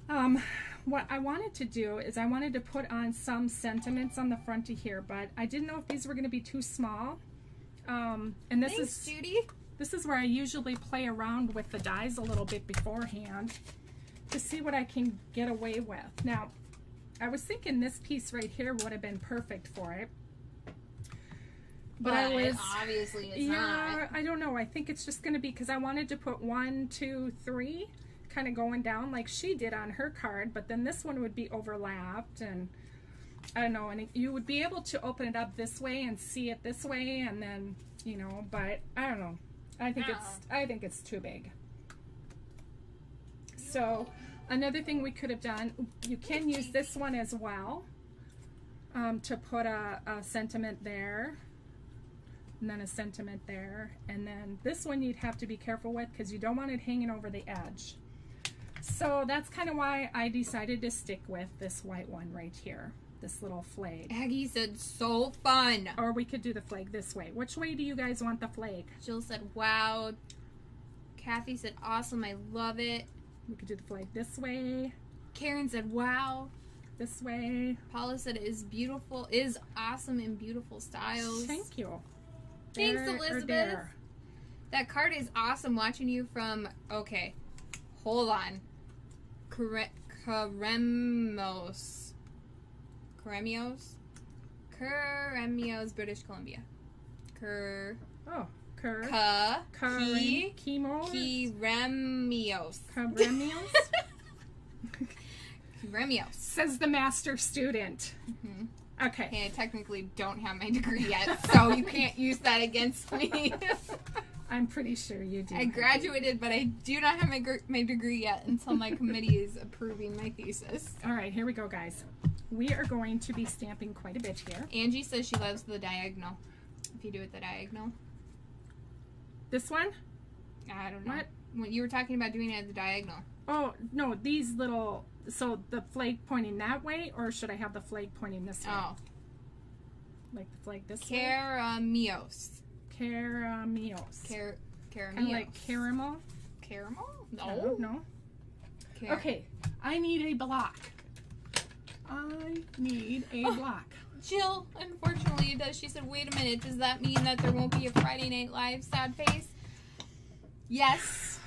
Um, what I wanted to do is I wanted to put on some sentiments on the front of here, but I didn't know if these were going to be too small. Um, and this Thanks, is Judy. This is where I usually play around with the dies a little bit beforehand to see what I can get away with. Now, I was thinking this piece right here would have been perfect for it. But, I was obviously it's yeah, I don't know. I think it's just going to be because I wanted to put one, two, three, kind of going down like she did on her card, but then this one would be overlapped and I don't know, and it- you would be able to open it up this way and see it this way, and then you know, but I don't know. I think it's I think it's too big. So another thing we could have done, you can use this one as well um, to put a, a sentiment there and then a sentiment there and then this one you'd have to be careful with because you don't want it hanging over the edge. So that's kind of why I decided to stick with this white one right here this little flag Aggie said so fun. or we could do the flag this way which way do you guys want the flag Jill said wow. Kathy said awesome. I love it. we could do the flag this way Karen said wow. this way Paula said it is beautiful, is awesome in beautiful styles. thank you Thanks, There Elizabeth. That card is awesome watching you from. Okay, hold on. Kare- Karemos. Karemios? Karemios, British Columbia. Ker. oh cur Ka. cur Ki. Kiremios. Karemios? Kiremios. says the master student Mhm. okay Okay, I technically don't have my degree yet, so you can't use that against me. I'm pretty sure you do I graduated, but I do not have my gr- my degree yet until my committee is approving my thesis. All right, here we go, guys. We are going to be stamping quite a bit here. Angie says she loves the diagonal. If you do it the diagonal, This one? I don't know. What? When you were talking about doing it at the diagonal. Oh, no, these little. So the flag pointing that way, or should I have the flag pointing this way? Oh, Like the flag this way? caramios. Caramios. Car. Kind of like caramel? caramel? No. No. No. Car- Okay, I need a block. I need a Oh. block. Jill, unfortunately, does she said, "Wait a minute. Does that mean that there won't be a Friday Night Live sad face?" Yes.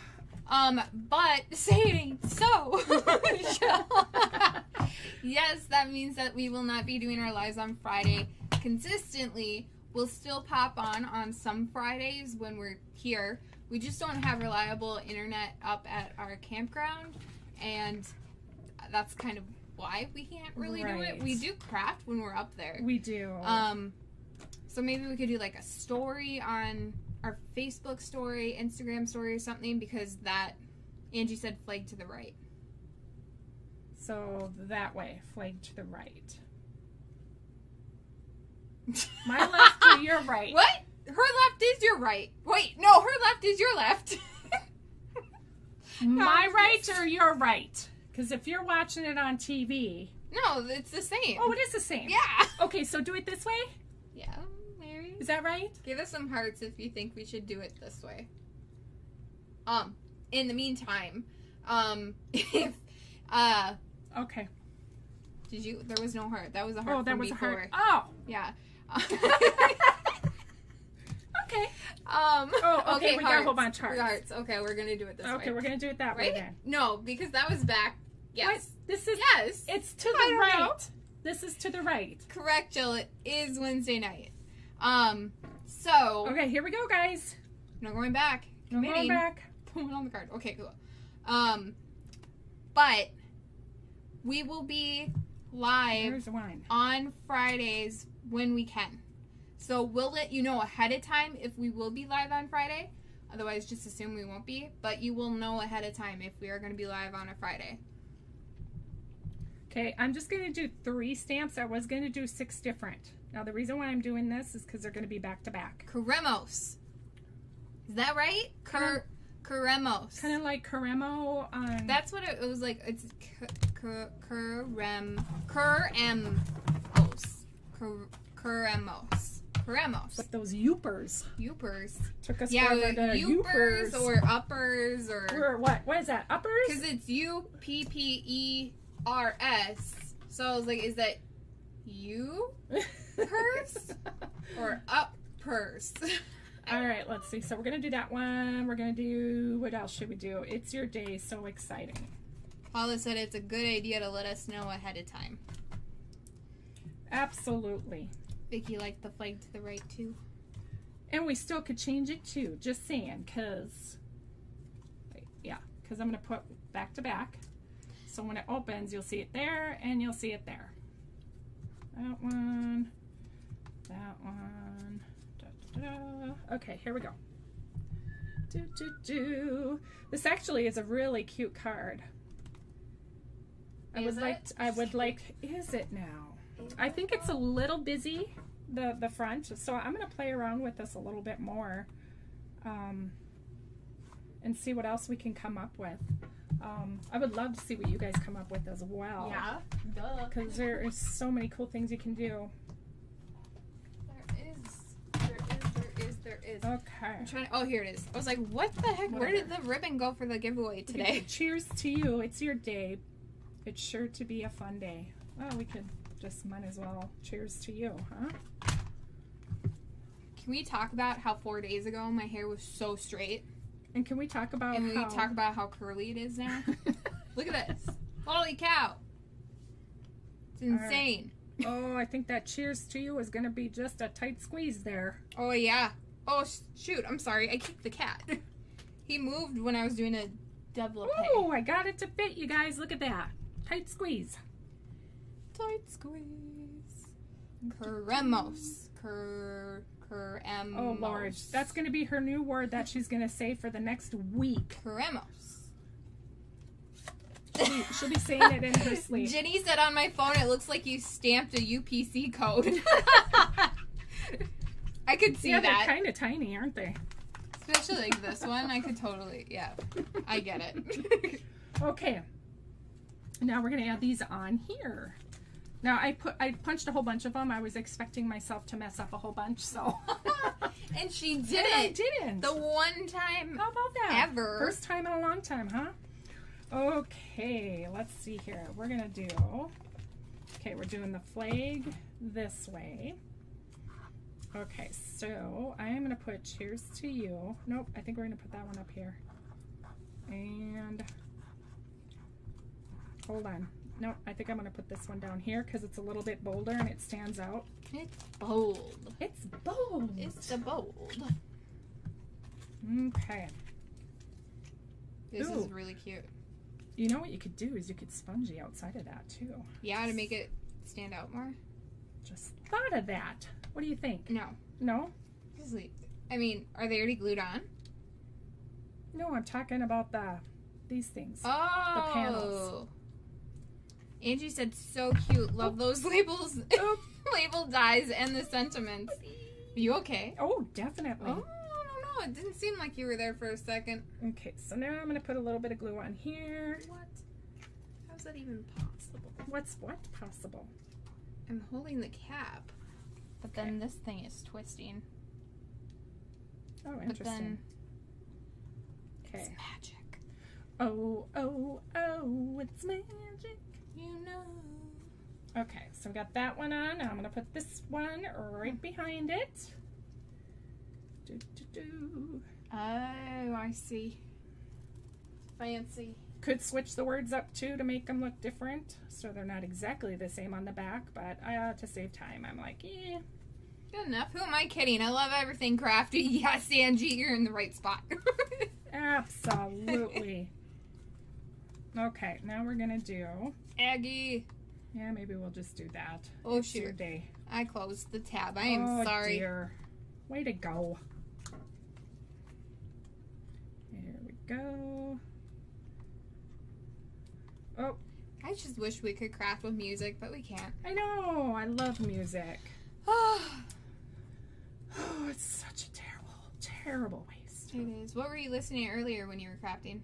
Um, but saying so, Jill. yes, that means that we will not be doing our lives on Friday consistently. We'll still pop on on some Fridays when we're here. We just don't have reliable internet up at our campground, and that's kind of why we can't really do it. We do craft when we're up there. We do. Um, so maybe we could do like a story on our Facebook story, Instagram story, or something because that Angie said flag to the right. so that way, flag to the right. My left to your right. What? Her left is your right. Wait, no, her left is your left. My right or your right? Because if you're watching it on TV, no, it's the same. oh, it is the same. yeah. Okay, so do it this way. Yeah, Mary. Is that right? Give us some hearts if you think we should do it this way. Um, in the meantime, um, if uh, Okay. did you? There was no heart. That was a heart. Oh, that was before. a heart. Oh, Yeah. okay. um. Oh, okay, we got a whole hearts. bunch of hearts. Hearts. Okay, we're gonna do it this way. Okay, we're gonna do it that way right? then. No, because that was back. Yes. What? This is Yes. it's to the right. know. This is to the right. Correct, Jill. It is Wednesday night. Um. So Okay, here we go, guys. no going back. I'm going back. Put it on the card. Okay, cool. Um, but we will be live Here's the wine. on Fridays when we can. So we'll let you know ahead of time if we will be live on Friday. Otherwise, just assume we won't be. But you will know ahead of time if we are going to be live on a Friday. Okay, I'm just going to do three stamps. I was going to do six different. Now, the reason why I'm doing this is because they're going to be back to back. Caremos. Is that right? Car- Caremos. Kind of like Caremo on. That's what it, it was like. It's c- c- Carem. Caremos. Car- Caremos. Caremos. like those Youpers. Youpers. Took us Yeah, forever to Youpers Youpers. or uppers or. or what? What is that? Uppers? Because it's U P P E R S. So I was like, is that you purse or up purse? All right, let's see. So we're gonna do that one. We're gonna do what else should we do? It's your day, so exciting. Paula said it's a good idea to let us know ahead of time. Absolutely. Vicky liked the flag to the right too. And we still could change it too. Just saying, cause yeah, cause I'm gonna put back to back. So when it opens, you'll see it there, and you'll see it there. That one, that one. Da, da, da. Okay, here we go. Do do do. This actually is a really cute card. I Is would like. it? I would like. Is it now? I think it's a little busy, the the front. So I'm gonna play around with this a little bit more, um, and see what else we can come up with. Um, I would love to see what you guys come up with as well. duh. Because there is so many cool things you can do. There is, there is, there is, there is. Okay. I'm trying. To, oh, here it is. I was like, what the heck? Where did the ribbon go for the giveaway today? Cheers to you. It's your day. It's sure to be a fun day. Well, we could just might as well cheers to you, huh? Can we talk about how four days ago my hair was so straight, And can we talk about and we how talk about how curly it is now? Look at this! Holy cow! It's right. insane. Oh, I think that cheers to you is going to be just a tight squeeze there. Oh yeah. Oh sh- shoot! I'm sorry. I kicked the cat. he moved when I was doing a développé. Oh, I got it to fit you guys. Look at that. Tight squeeze. Tight squeeze. Caremos. Cur. Caremos. Oh, Lord. That's going to be her new word that she's going to say for the next week. Caremos. She'll be, she'll be saying it in her sleep. Jenny said on my phone, it looks like you stamped a UPC code. I could see yeah, they're that. kind of tiny, aren't they? Especially like this one. I could totally, yeah. I get it. Okay. Now we're gonna add these on here. Now I put I punched a whole bunch of them. I was expecting myself to mess up a whole bunch, so and she And did I didn't. The one time. How about that? Ever. First time in a long time, huh? Okay, let's see here. We're gonna do. Okay, we're doing the flag this way. Okay, so I am gonna put cheers to you. Nope, I think we're gonna put that one up here. And hold on. Nope, I think I'm gonna put this one down here because it's a little bit bolder and it stands out. It's bold. It's bold. It's the bold. okay. This Ooh. is really cute. You know what you could do is you could spongy outside of that too. Yeah, to make it stand out more. Just thought of that. What do you think? No. No? I mean, are they already glued on? No, I'm talking about the these things. Oh. The panels. Oh. Angie said so cute. Love those labels. Oop. Oh. label dies and the sentiments. Are you okay? Oh, definitely. Oh, I don't know. It didn't seem like you were there for a second. Okay, so now I'm gonna put a little bit of glue on here. What? How's that even possible? What's what possible? I'm holding the cap, but then this thing is twisting. Oh, But interesting. then it's Okay. magic. Oh, oh, oh, it's magic. You know. Okay, so we got that one on. Now I'm gonna put this one right behind it. Do, do, do. Oh, I see. Fancy. Could switch the words up too to make them look different, so they're not exactly the same on the back. But uh, to save time, I'm like, yeah. Good enough. Who am I kidding? I love everything crafty. Yes, Angie, you're in the right spot. Absolutely. Okay, now we're gonna do. Aggie. Yeah, maybe we'll just do that. Oh, It's shoot. day. I closed the tab. I am oh, sorry. Dear. Way to go. Here we go. Oh, I just wish we could craft with music, but we can't. I know. I love music. it oh, oh, it's such a terrible, terrible waste. is. What were you listening to earlier when you were crafting?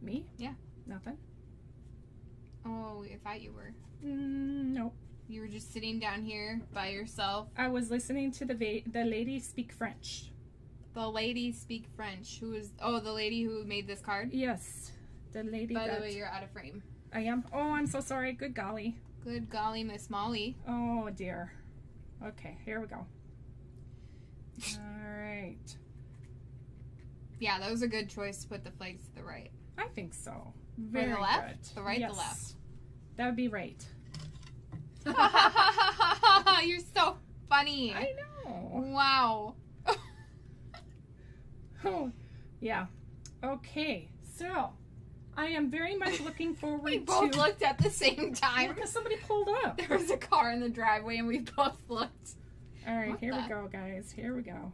Me? Yeah. Nothing? Oh, I thought you were. Mm, nope. You were just sitting down here by yourself. I was listening to the va- the lady speak French. The lady speak French. Who is? Oh, the lady who made this card. Yes, the lady By the way, you're out of frame. I am. Oh, I'm so sorry. Good golly. Good golly, Miss Molly. Oh dear. Okay, here we go. All right. Yeah, that was a good choice to put the flags to the right. I think so. Or Very the left? good. The right, Yes. the left. That would be right. You're so funny. I know. Wow. Oh, yeah. Okay, so I am very much looking forward We both to. looked at the same time. because somebody pulled up. There was a car in the driveway and we both looked. All right, What here the- we go, guys. Here we go.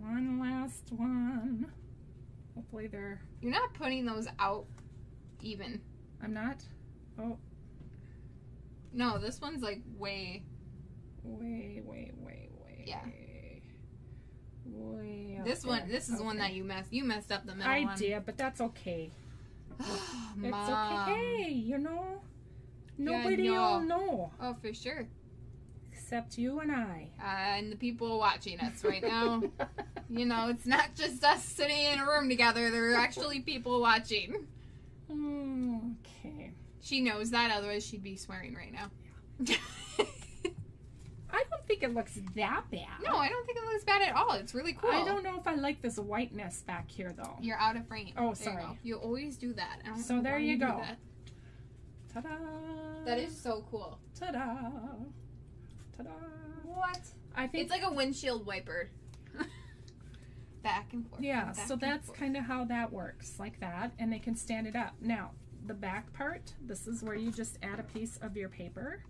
One last one. Hopefully they're. You're not putting those out even. I'm not. Oh, No, this one's like way. way, way, way, way. Yeah. Way. up This one, this is one that you messed. You messed up the middle I one. did, but that's okay. It's okay. Hey, you know, Yeah, nobody will no. know Oh, for sure. Except you and I. Uh, and the people watching us right now. you know, it's not just us sitting in a room together. There are actually people watching. okay. She knows that, otherwise she'd be swearing right now. Yeah. I don't think it looks that bad. no, I don't think it looks bad at all. It's really cool. I don't know if I like this whiteness back here though. You're out of frame. Oh, There you sorry. go. You, always do that. So there why you go. Ta-da! That is so cool. Ta-da! Ta-da! What? I think It's like a windshield wiper. back and forth. yeah. back So that's kind of how that works, like that, and they can stand it up. Now the back part. This is where you just add a piece of your paper,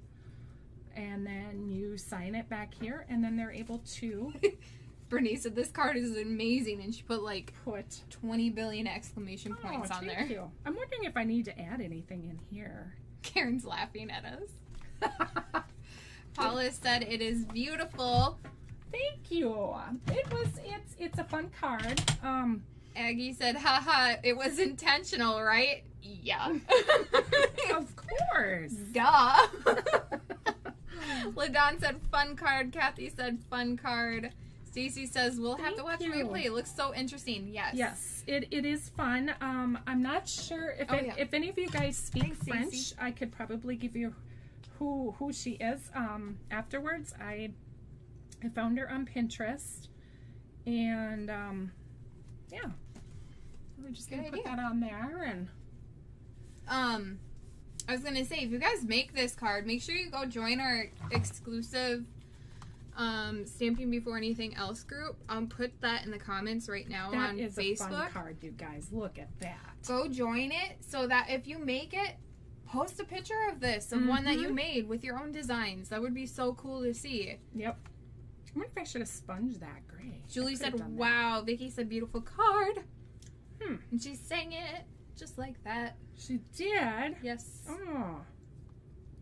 and then you sign it back here, and then they're able to Bernice said this card is amazing, and she put like put 20 billion exclamation oh, points oh, on thank there. You. I'm wondering if I need to add anything in here. Karen's laughing at us. Paula said it is beautiful. Thank you. It was it's it's a fun card. Um Aggie said, haha, it was intentional, right? Yeah. of course. Duh. Ladon said fun card. Kathy said fun card. Stacy says we'll have to watch you. replay. It looks so interesting. Yes. Yes, it, it is fun. Um, I'm not sure if Oh, it, yeah. if any of you guys speak Thanks, French. Stacey. I could probably give you who who she is. Um, afterwards, I I found her on Pinterest, and um, yeah, we're just gonna Good put idea. that on there. And Um, I was gonna say if you guys make this card, make sure you go join our exclusive um stamping before anything else group. I'll put that in the comments right now that on is a Facebook. fun card, you guys. Look at that. go join it so that if you make it post a picture of this of one that you Mhm. made with your own designs that would be so cool to see Yep. I wonder if I should have sponged that gray. Julie said that. wow vicky said beautiful card Hmm. and she sang it just like that She did. yes Oh.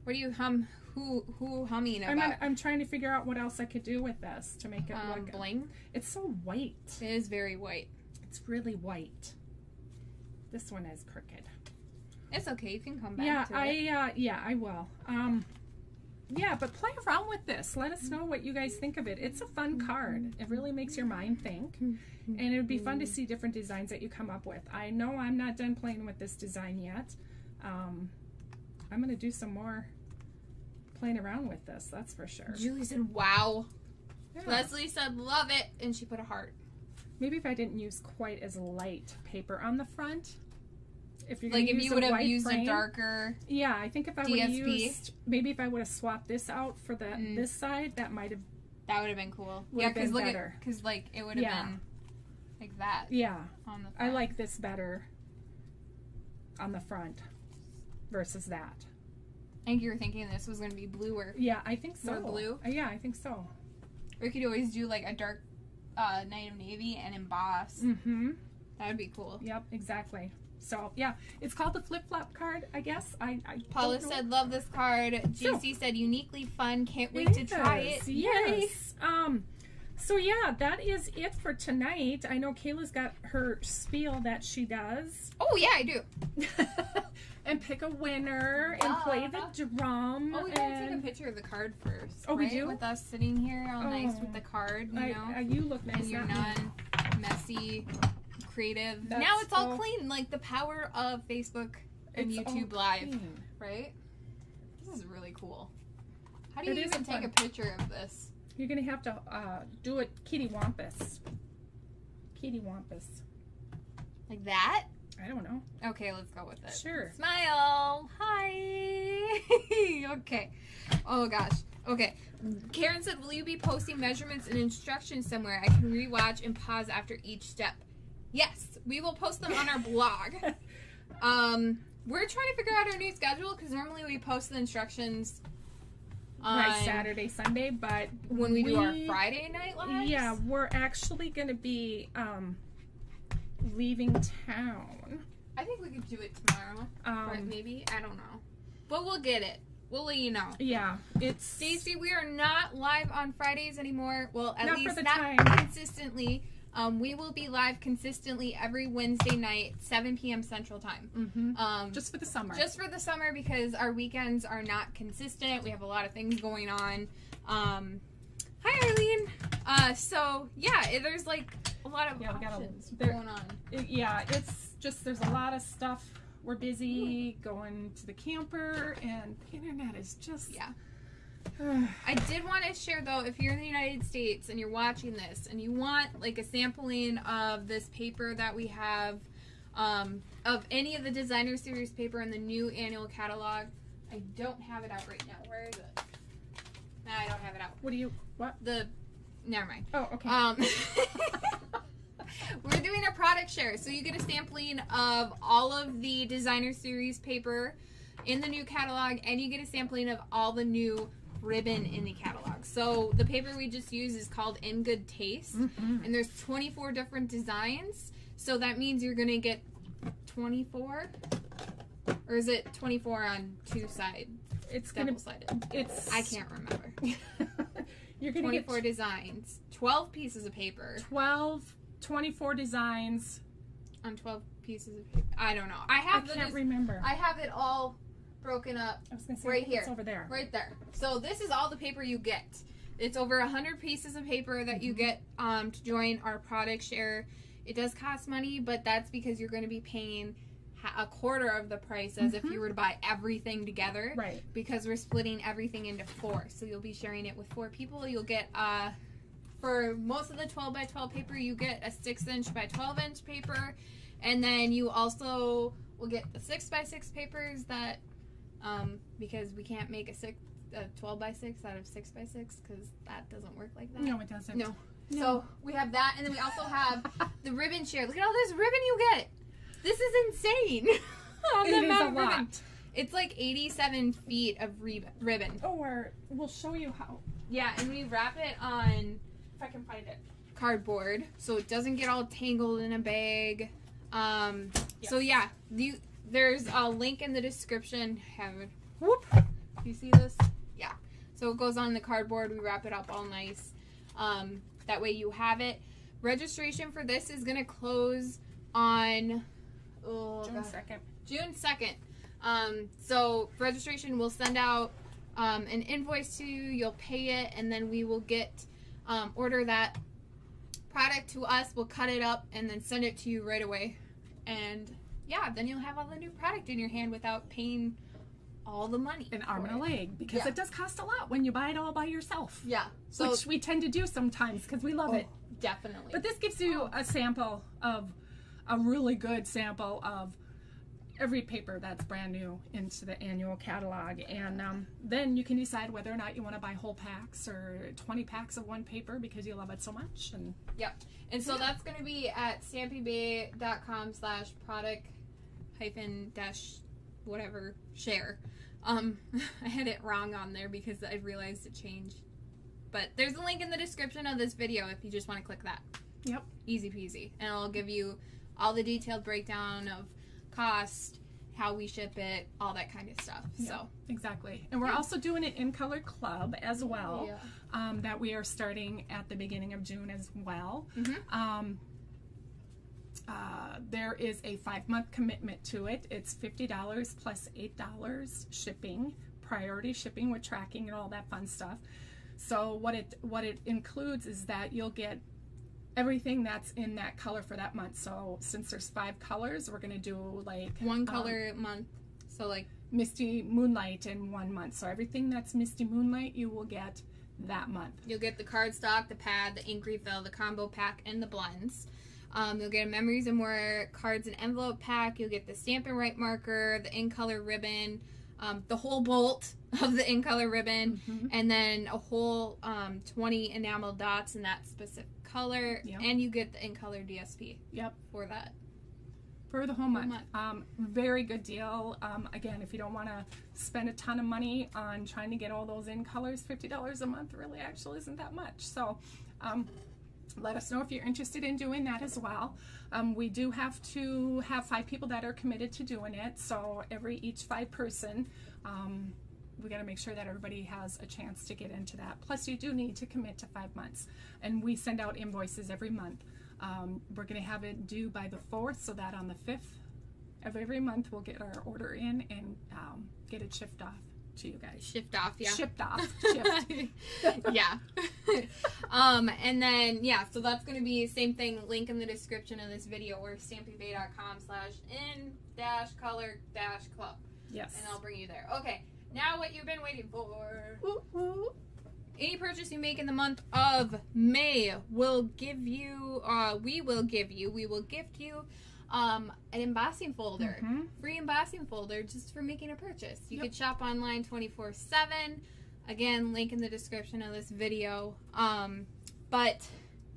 What are you hum? Who who humming I'm, about? I'm trying to figure out what else I could do with this to make it um, look. bling. It's so white. It is very white. It's really white. This one is crooked. It's okay. You can come back Yeah, to I uh, yeah I will. Um, yeah, but play around with this. Let us know what you guys think of it. It's a fun card. It really makes your mind think, and it would be fun to see different designs that you come up with. I know I'm not done playing with this design yet. Um, I'm gonna do some more playing around with this. That's for sure. Julie said, "Wow." Yeah. Leslie said, "Love it," and she put a heart. Maybe if I didn't use quite as light paper on the front. If you're Like if you would have used frame, a darker. Yeah, I think if I would have used maybe if I would have swapped this out for the Mm. this side, that might have That would have been cool. Yeah, because look better. at because like it would have Yeah. been like that yeah. on the. I like this better on the front versus that. I think you were thinking this was going to be bluer. Yeah, I think so. More blue? Uh, yeah, I think so. Or you could always do like a dark uh, night of navy and emboss. Mm-hmm. That would be cool. Yep, exactly. So yeah, it's called the flip flop card, I guess. I, I Paula said, "Love this card." So- JC said, "Uniquely fun. Can't wait to try is, it." Yes. Um. So yeah, that is it for tonight. I know Kayla's got her spiel that she does. Oh yeah, I do. and pick a winner and play the drum. Oh, we gotta take a picture of the card first. Oh, we do? With us sitting here, all nice with Oh. the card, you know, I, you look nice. and you're not me. Creative. That's now it's all so- clean, like the power of Facebook and It's YouTube Live, clean. right? This is really cool. How do you even take fun. a picture of this? You're gonna have to uh, do it, Kitty Wampus. Kitty Wampus. Like that? I don't know. Okay, let's go with it. Sure. Smile. Hi. okay. Oh gosh. Okay. Karen said, "Will you be posting measurements and instructions somewhere? I can rewatch and pause after each step." Yes, we will post them on our blog. Um, we're trying to figure out our new schedule because normally we post the instructions on right, Saturday, Sunday, but when we, do our Friday night lives. Yeah, we're actually gonna be um, leaving town. I think we could do it tomorrow. or Um, maybe I don't know, but we'll get it. We'll let you know. yeah, it's Stacy, we are not live on Fridays anymore. Well, at Not least the not time. consistently. Um, we will be live consistently every Wednesday night, 7 p.m. Central Time. Mhm. Um, just for the summer. just for the summer because our weekends are not consistent. We have a lot of things going on. Um, hi, Arlene. Uh, so yeah, it, there's like a lot of Yeah, got a- going on. It- yeah, it's just there's a lot of stuff. We're busy going to the camper, and the internet is just Yeah. I did want to share though, if you're in the United States and you're watching this and you want like a sampling of this paper that we have, um, of any of the designer series paper in the new annual catalog, I don't have it out right now. Where is it? Nah, I don't have it out. what do you what? The, never mind. Oh, okay. Um, we're doing a product share, so you get a sampling of all of the designer series paper in the new catalog, and you get a sampling of all the new ribbon in the catalog. So the paper we just used is called In Good Taste, Mhm. and there's 24 different designs. So that means you're gonna get 24, or is it 24 on two sides? It's double sided? It's. I can't remember. You're gonna 24 get designs, 12 pieces of paper. 12, 24 designs. on 12 pieces of paper. I don't know. I I have can't remember. I have it all broken up I was gonna say right think it's here. over there. right there. So this is all the paper you get. It's over 100 pieces of paper that you Mhm. get um, to join our product share. It does cost money, but that's because you're going to be paying a quarter of the price as if Mhm. you were to buy everything together Right. because we're splitting everything into four. So you'll be sharing it with four people. You'll get uh for most of the 12 by 12 paper, you get a 6 inch by 12 inch paper, and then you also will get the 6 by 6 papers that um because we can't make a 6 a 12 by 6 out of 6 by 6 because that doesn't work like that. No, it doesn't. No. No. So we have that, and then we also have the ribbon share. Look at all this ribbon you get. This is insane. On It the is amount a of ribbon. lot. It's like 87 feet of rib- ribbon. Or we'll show you how. Yeah, and we wrap it on If I can find it. cardboard so it doesn't get all tangled in a bag. Um, So yeah, you, there's a link in the description. Have it. Whoop. You see this? Yeah. So it goes on the cardboard. We wrap it up all nice. Um, that way you have it. Registration for this is gonna close on oh, June God. second. June 2nd. Um, so registration, we'll send out um, an invoice to you. You'll pay it, and then we will get um, order that product to us. We'll cut it up and then send it to you right away. And yeah, then you'll have all the new product in your hand without paying all the money. An arm and a leg because Yeah. it does cost a lot when you buy it all by yourself. Yeah. So which we tend to do sometimes because we love oh, it. definitely. But this gives you a sample of a really good sample of every paper that's brand new into the annual catalog. And um, then you can decide whether or not you want to buy whole packs or 20 packs of one paper because you love it so much. And Yep. And so that's going to be at stampingbae.com slash product hyphen dash whatever share. Um, I had it wrong on there because I realized it changed. But there's a link in the description of this video if you just want to click that. Yep. Easy peasy. And it'll give you all the detailed breakdown of cost, how we ship it, all that kind of stuff. So, exactly. And we're also doing an in color club as well yeah. um, that we are starting at the beginning of June as well. Mhm. Um, uh, there is a five month commitment to it. It's $50 plus $8 shipping, priority shipping with tracking and all that fun stuff. So what it what it includes is that you'll get everything that's in that color for that month. So since there's five colors, we're gonna do like One um, color a month. So, like, Misty Moonlight in one month. So everything that's Misty Moonlight, you will get that month. You'll get the cardstock, the pad, the ink refill, the combo pack, and the blends. Um, you'll get a Memories and More cards and envelope pack. You'll get the Stampin' Write marker, the in color ribbon, um, the whole bolt of the in color ribbon, Mhm. and then a whole um, 20 enamel dots in that specific color. Yep. And you get the in color DSP Yep. for that. For the whole month. month. Um, very good deal. Um, again, if you don't want to spend a ton of money on trying to get all those in colors, $50 a month really actually isn't that much. So um, let us know if you're interested in doing that as well. Um, we do have to have five people that are committed to doing it. So every each five person, um, we got to make sure that everybody has a chance to get into that. Plus, you do need to commit to five months, and we send out invoices every month. Um, we're going to have it due by the fourth, so that on the fifth of every month we'll get our order in and um, get it shipped off to you guys. Shift off, yeah. Shipped off. Shipped. yeah. um, and then yeah, so that's gonna be same thing. Link in the description of this video or stampingbae.com slash in dash color dash club, yes. and I'll bring you there. Okay, now what you've been waiting for. Woo, woo. Any purchase you make in the month of May will give you, uh, we will give you, we will gift you, um, an embossing folder Mhm. free embossing folder just for making a purchase. You Yep. can shop online 24 7. Again, link in the description of this video. Um, but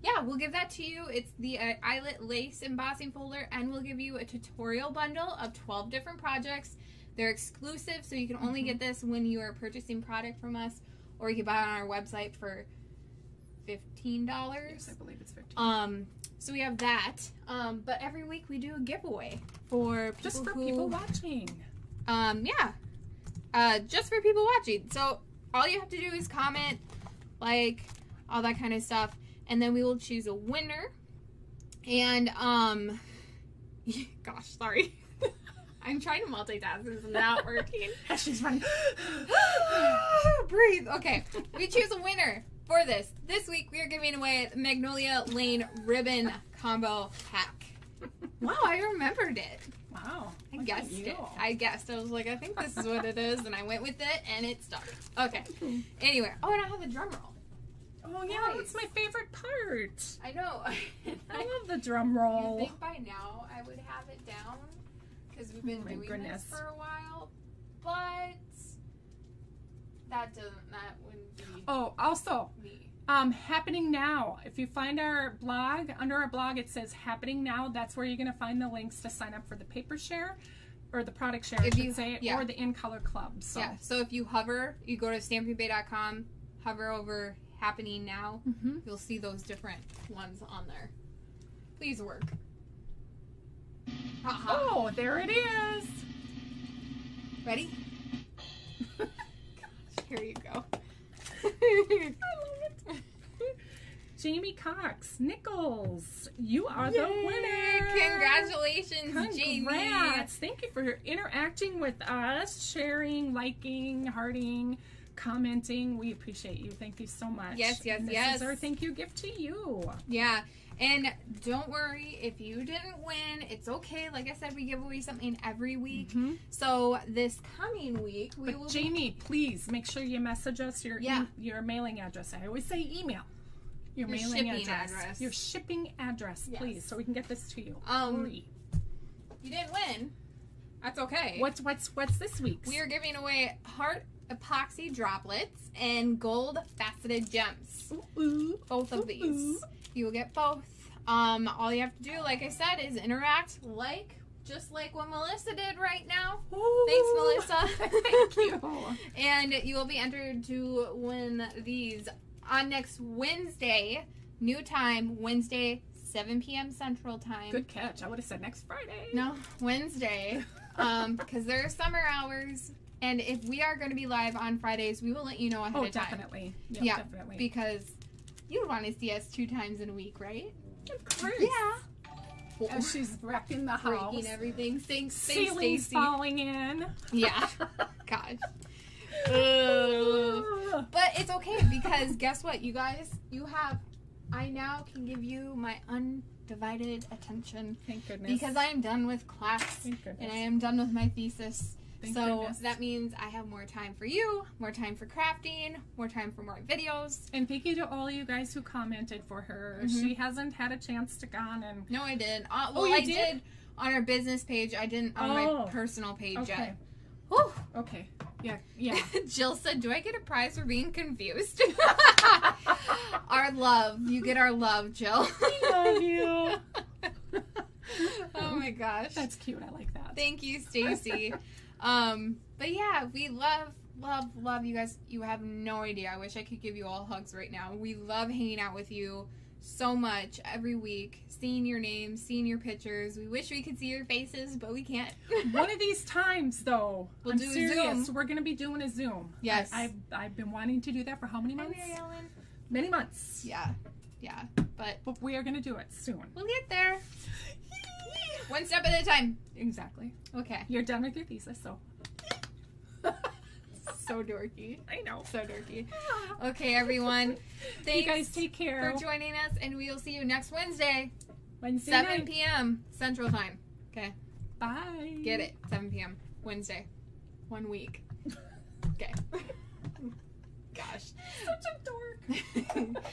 yeah, we'll give that to you. It's the uh, eyelet lace embossing folder, and we'll give you a tutorial bundle of 12 different projects. They're exclusive, so you can only get this when you are purchasing product from us, or you can buy it on our website for $15. Yes, I believe it's 15. Um, so we have that. Um, but every week we do a giveaway for people Just for who, people watching. Um, yeah. Uh, just for people watching. So all you have to do is comment, like, all that kind of stuff, and then we will choose a winner. And um, gosh, sorry. I'm trying to multitask. It's not working. She's running. Breathe. Okay, we choose a winner for this. This week we are giving away the Magnolia Lane Ribbon Combo Pack. Wow, I remembered it. wow. I guessed it. I guessed. I was like, I think this is what it is, and I went with it, and it stuck. Okay. Anyway, oh, and I have a drum roll. Oh yeah, Nice. that's my favorite part. I know. I love the drum roll. You think by now I would have it down because we've been Oh doing goodness. this for a while, but that doesn't. That wouldn't be Oh, also, me. um, happening now. If you find our blog, under our blog it says happening now. That's where you're gonna find the links to sign up for the paper share, or the product share, If you- say, yeah. or the in color club. So. Yeah. So if you hover, you go to stampingbae.com, hover over happening now. Mhm. You'll see those different ones on there. Please work. Uh-huh. Oh, there it is. Ready? Here you go. I love it. Jamie Cox Nichols, you are Yay. the winner. Congratulations, Congrats. Jamie. Thank you for interacting with us, sharing, liking, hearting, commenting. We appreciate you. Thank you so much. Yes, yes, and this yes. Is our thank you gift to you. Yeah. And don't worry if you didn't win. It's okay. Like I said, we give away something every week. Mhm. So this coming week, we will But be Jamie, please make sure you message us your Yeah. e- your mailing address. I always say email. Your, Your mailing address. address. Your shipping address, Yes. please, so we can get this to you. Um, Free. You didn't win. That's okay. What's what's what's this week? We are giving away heart epoxy droplets and gold faceted gems. Ooh, ooh. Both of Ooh, these. Ooh. You will get both. Um, all you have to do, like I said, is interact like just like what Melissa did right now. Thanks, Melissa. Thank you. And you will be entered to win these on next Wednesday, new time, Wednesday, 7 p.m. Central Time. Good catch. I would have said next Friday. No, Wednesday. Um, because there are summer hours, and if we are going to be live on Fridays, we will let you know ahead Oh, of time. Oh, definitely. Yep, Yeah, definitely. Because you want to see us two times in a week, right? of course. Well, As oh. she's wrecking the house. breaking everything. Thanks, thanks, Ceiling's falling in. Yeah. Gosh. But it's okay because guess what, you guys? You have. I now can give you my undivided attention Thank goodness. because I am done with class Thank goodness. and I am done with my thesis. Thank so goodness. that means I have more time for you, more time for crafting, more time for more videos. And thank you to all you guys who commented for her. Mhm. She hasn't had a chance to go on and No, I did. Uh, Oh, well, you I did? did? on our business page. I didn't on Oh. my personal page okay, yet. Whew. okay, yeah, yeah. Jill said, "Do I get a prize for being confused?" our love, you get our love, Jill. We love you. oh my gosh, That's cute. I like that. thank you, Stacy. Um, but yeah, we love, love, love you guys. You have no idea. I wish I could give you all hugs right now. We love hanging out with you so much every week, seeing your names, seeing your pictures. We wish we could see your faces, but we can't. One of these times, though, We'll I'm do a serious. Zoom. We're going to be doing a Zoom. Yes. I, I've I've been wanting to do that for how many months? Ellen. Many months. Yeah, yeah, but But we are going to do it soon. we'll get there. One step at a time. Exactly. Okay. You're done with your thesis, so. So dorky. I know. So dorky. Ah. Okay, everyone. Thanks you guys take care. for joining us, and we will see you next Wednesday, Wednesday 7 night. p.m. Central Time. Okay, Bye. get it? 7 p.m. Wednesday. One week. Okay. Gosh. Such a dork.